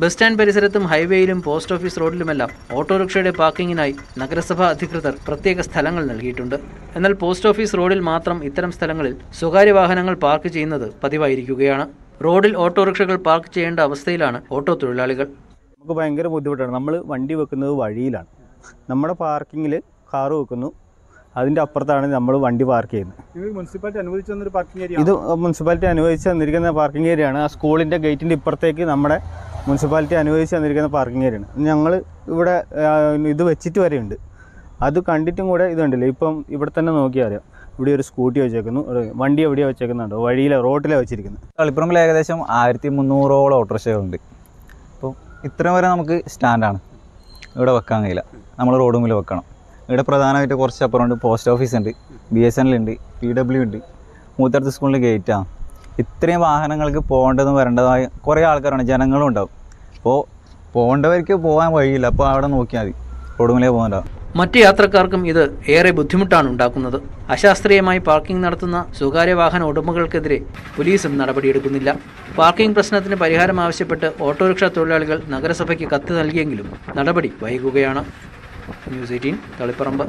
ബസ് സ്റ്റാൻഡ് പരിസരത്തും ഹൈവേയിലും പോസ്റ്റ് ഓഫീസ് റോഡിലുമെല്ലാം ഓട്ടോറിക്ഷയുടെ പാർക്കിങ്ങിനായി നഗരസഭാ അധികൃതർ പ്രത്യേക സ്ഥലങ്ങൾ നൽകിയിട്ടുണ്ട്. എന്നാൽ പോസ്റ്റ് ഓഫീസ് റോഡിൽ മാത്രം ഇത്തരം സ്ഥലങ്ങളിൽ സ്വകാര്യ വാഹനങ്ങൾ പാർക്ക് ചെയ്യുന്നത് പതിവായിരിക്കുകയാണ്. റോഡിൽ ഓട്ടോറിക്ഷകൾ പാർക്ക് ചെയ്യേണ്ട അവസ്ഥയിലാണ് ഓട്ടോ തൊഴിലാളികൾ. നമുക്ക് ഭയങ്കര ബുദ്ധിമുട്ടാണ്. നമ്മൾ വണ്ടി വെക്കുന്നത് വഴിയിലാണ്. നമ്മുടെ പാർക്കിങ്ങിൽ കാറ് വെക്കുന്നു. അതിന്റെ അപ്പുറത്താണ് നമ്മൾ വണ്ടി പാർക്ക് ചെയ്യുന്നത്. ഇത് മുനിസിപ്പാലിറ്റി അനുവദിച്ചു തന്നൊരു പാർക്കിംഗ് ഏരിയ ഇത് മുനിസിപ്പാലിറ്റി അനുവദിച്ച് തന്നിരിക്കുന്ന പാർക്കിംഗ് ഏരിയയാണ് ആ സ്കൂളിന്റെ ഗേറ്റിന്റെ ഇപ്പുറത്തേക്ക് നമ്മുടെ മുനിസിപ്പാലിറ്റി അനുവദിച്ച് തന്നിരിക്കുന്ന പാർക്കിംഗ് ഏരിയ ആണ്. ഞങ്ങൾ ഇവിടെ ഇത് വെച്ചിട്ട് വരെയുണ്ട്. അത് കണ്ടിട്ടും കൂടെ ഇതുണ്ടല്ലോ. ഇപ്പം ഇവിടെ തന്നെ നോക്കിയാൽ അറിയാം. ഇവിടെ ഒരു സ്കൂട്ടി വെച്ചേക്കുന്നു. ഒരു വണ്ടി എവിടെയാണ് വെച്ചേക്കുന്നുണ്ടോ? വഴിയിലെ റോട്ടിലെ വെച്ചിരിക്കുന്നത്. തളിപ്പറമ്പിൽ ഏകദേശം ആയിരത്തി മുന്നൂറോളം ഓട്ടോറിക്ഷകളുണ്ട്. അപ്പോൾ ഇത്രയും വരെ നമുക്ക് സ്റ്റാൻഡാണ് ഇവിടെ വെക്കാൻ കഴിയില്ല. നമ്മൾ റോഡ് മുമ്പിൽ വെക്കണം. ഇവിടെ പ്രധാനമായിട്ട് കുറച്ച് അപ്പുറമുണ്ട്. പോസ്റ്റ് ഓഫീസ് ഉണ്ട് ബി എസ് എൻ എൽ ഉണ്ട് പി ഡബ്ല്യു ഉണ്ട്. മൂത്തടുത്ത സ്കൂളിൽ ഗേറ്റാണ് ഇത്രയും വാഹനങ്ങൾക്ക് പോകേണ്ടതും വരേണ്ടതായ കുറേ ആൾക്കാരാണ് ജനങ്ങളും ഉണ്ടാവും. അപ്പോൾ പോകേണ്ടവർക്ക് പോകാൻ വഴിയില്ല അപ്പോൾ അവിടെ നോക്കിയാൽ മതി. റോഡുമലേ പോകണ്ടാവും മറ്റ് യാത്രക്കാർക്കും ഇത് ഏറെ ബുദ്ധിമുട്ടാണ് ഉണ്ടാക്കുന്നത്. അശാസ്ത്രീയമായി പാർക്കിംഗ് നടത്തുന്ന സ്വകാര്യ വാഹന ഉടമകൾക്കെതിരെ പോലീസും നടപടിയെടുക്കുന്നില്ല. പാർക്കിംഗ് പ്രശ്നത്തിന് പരിഹാരം ആവശ്യപ്പെട്ട് ഓട്ടോറിക്ഷ തൊഴിലാളികൾ നഗരസഭയ്ക്ക് കത്ത് നൽകിയെങ്കിലും നടപടി വൈകുകയാണ്. News eighteen Taliparamba.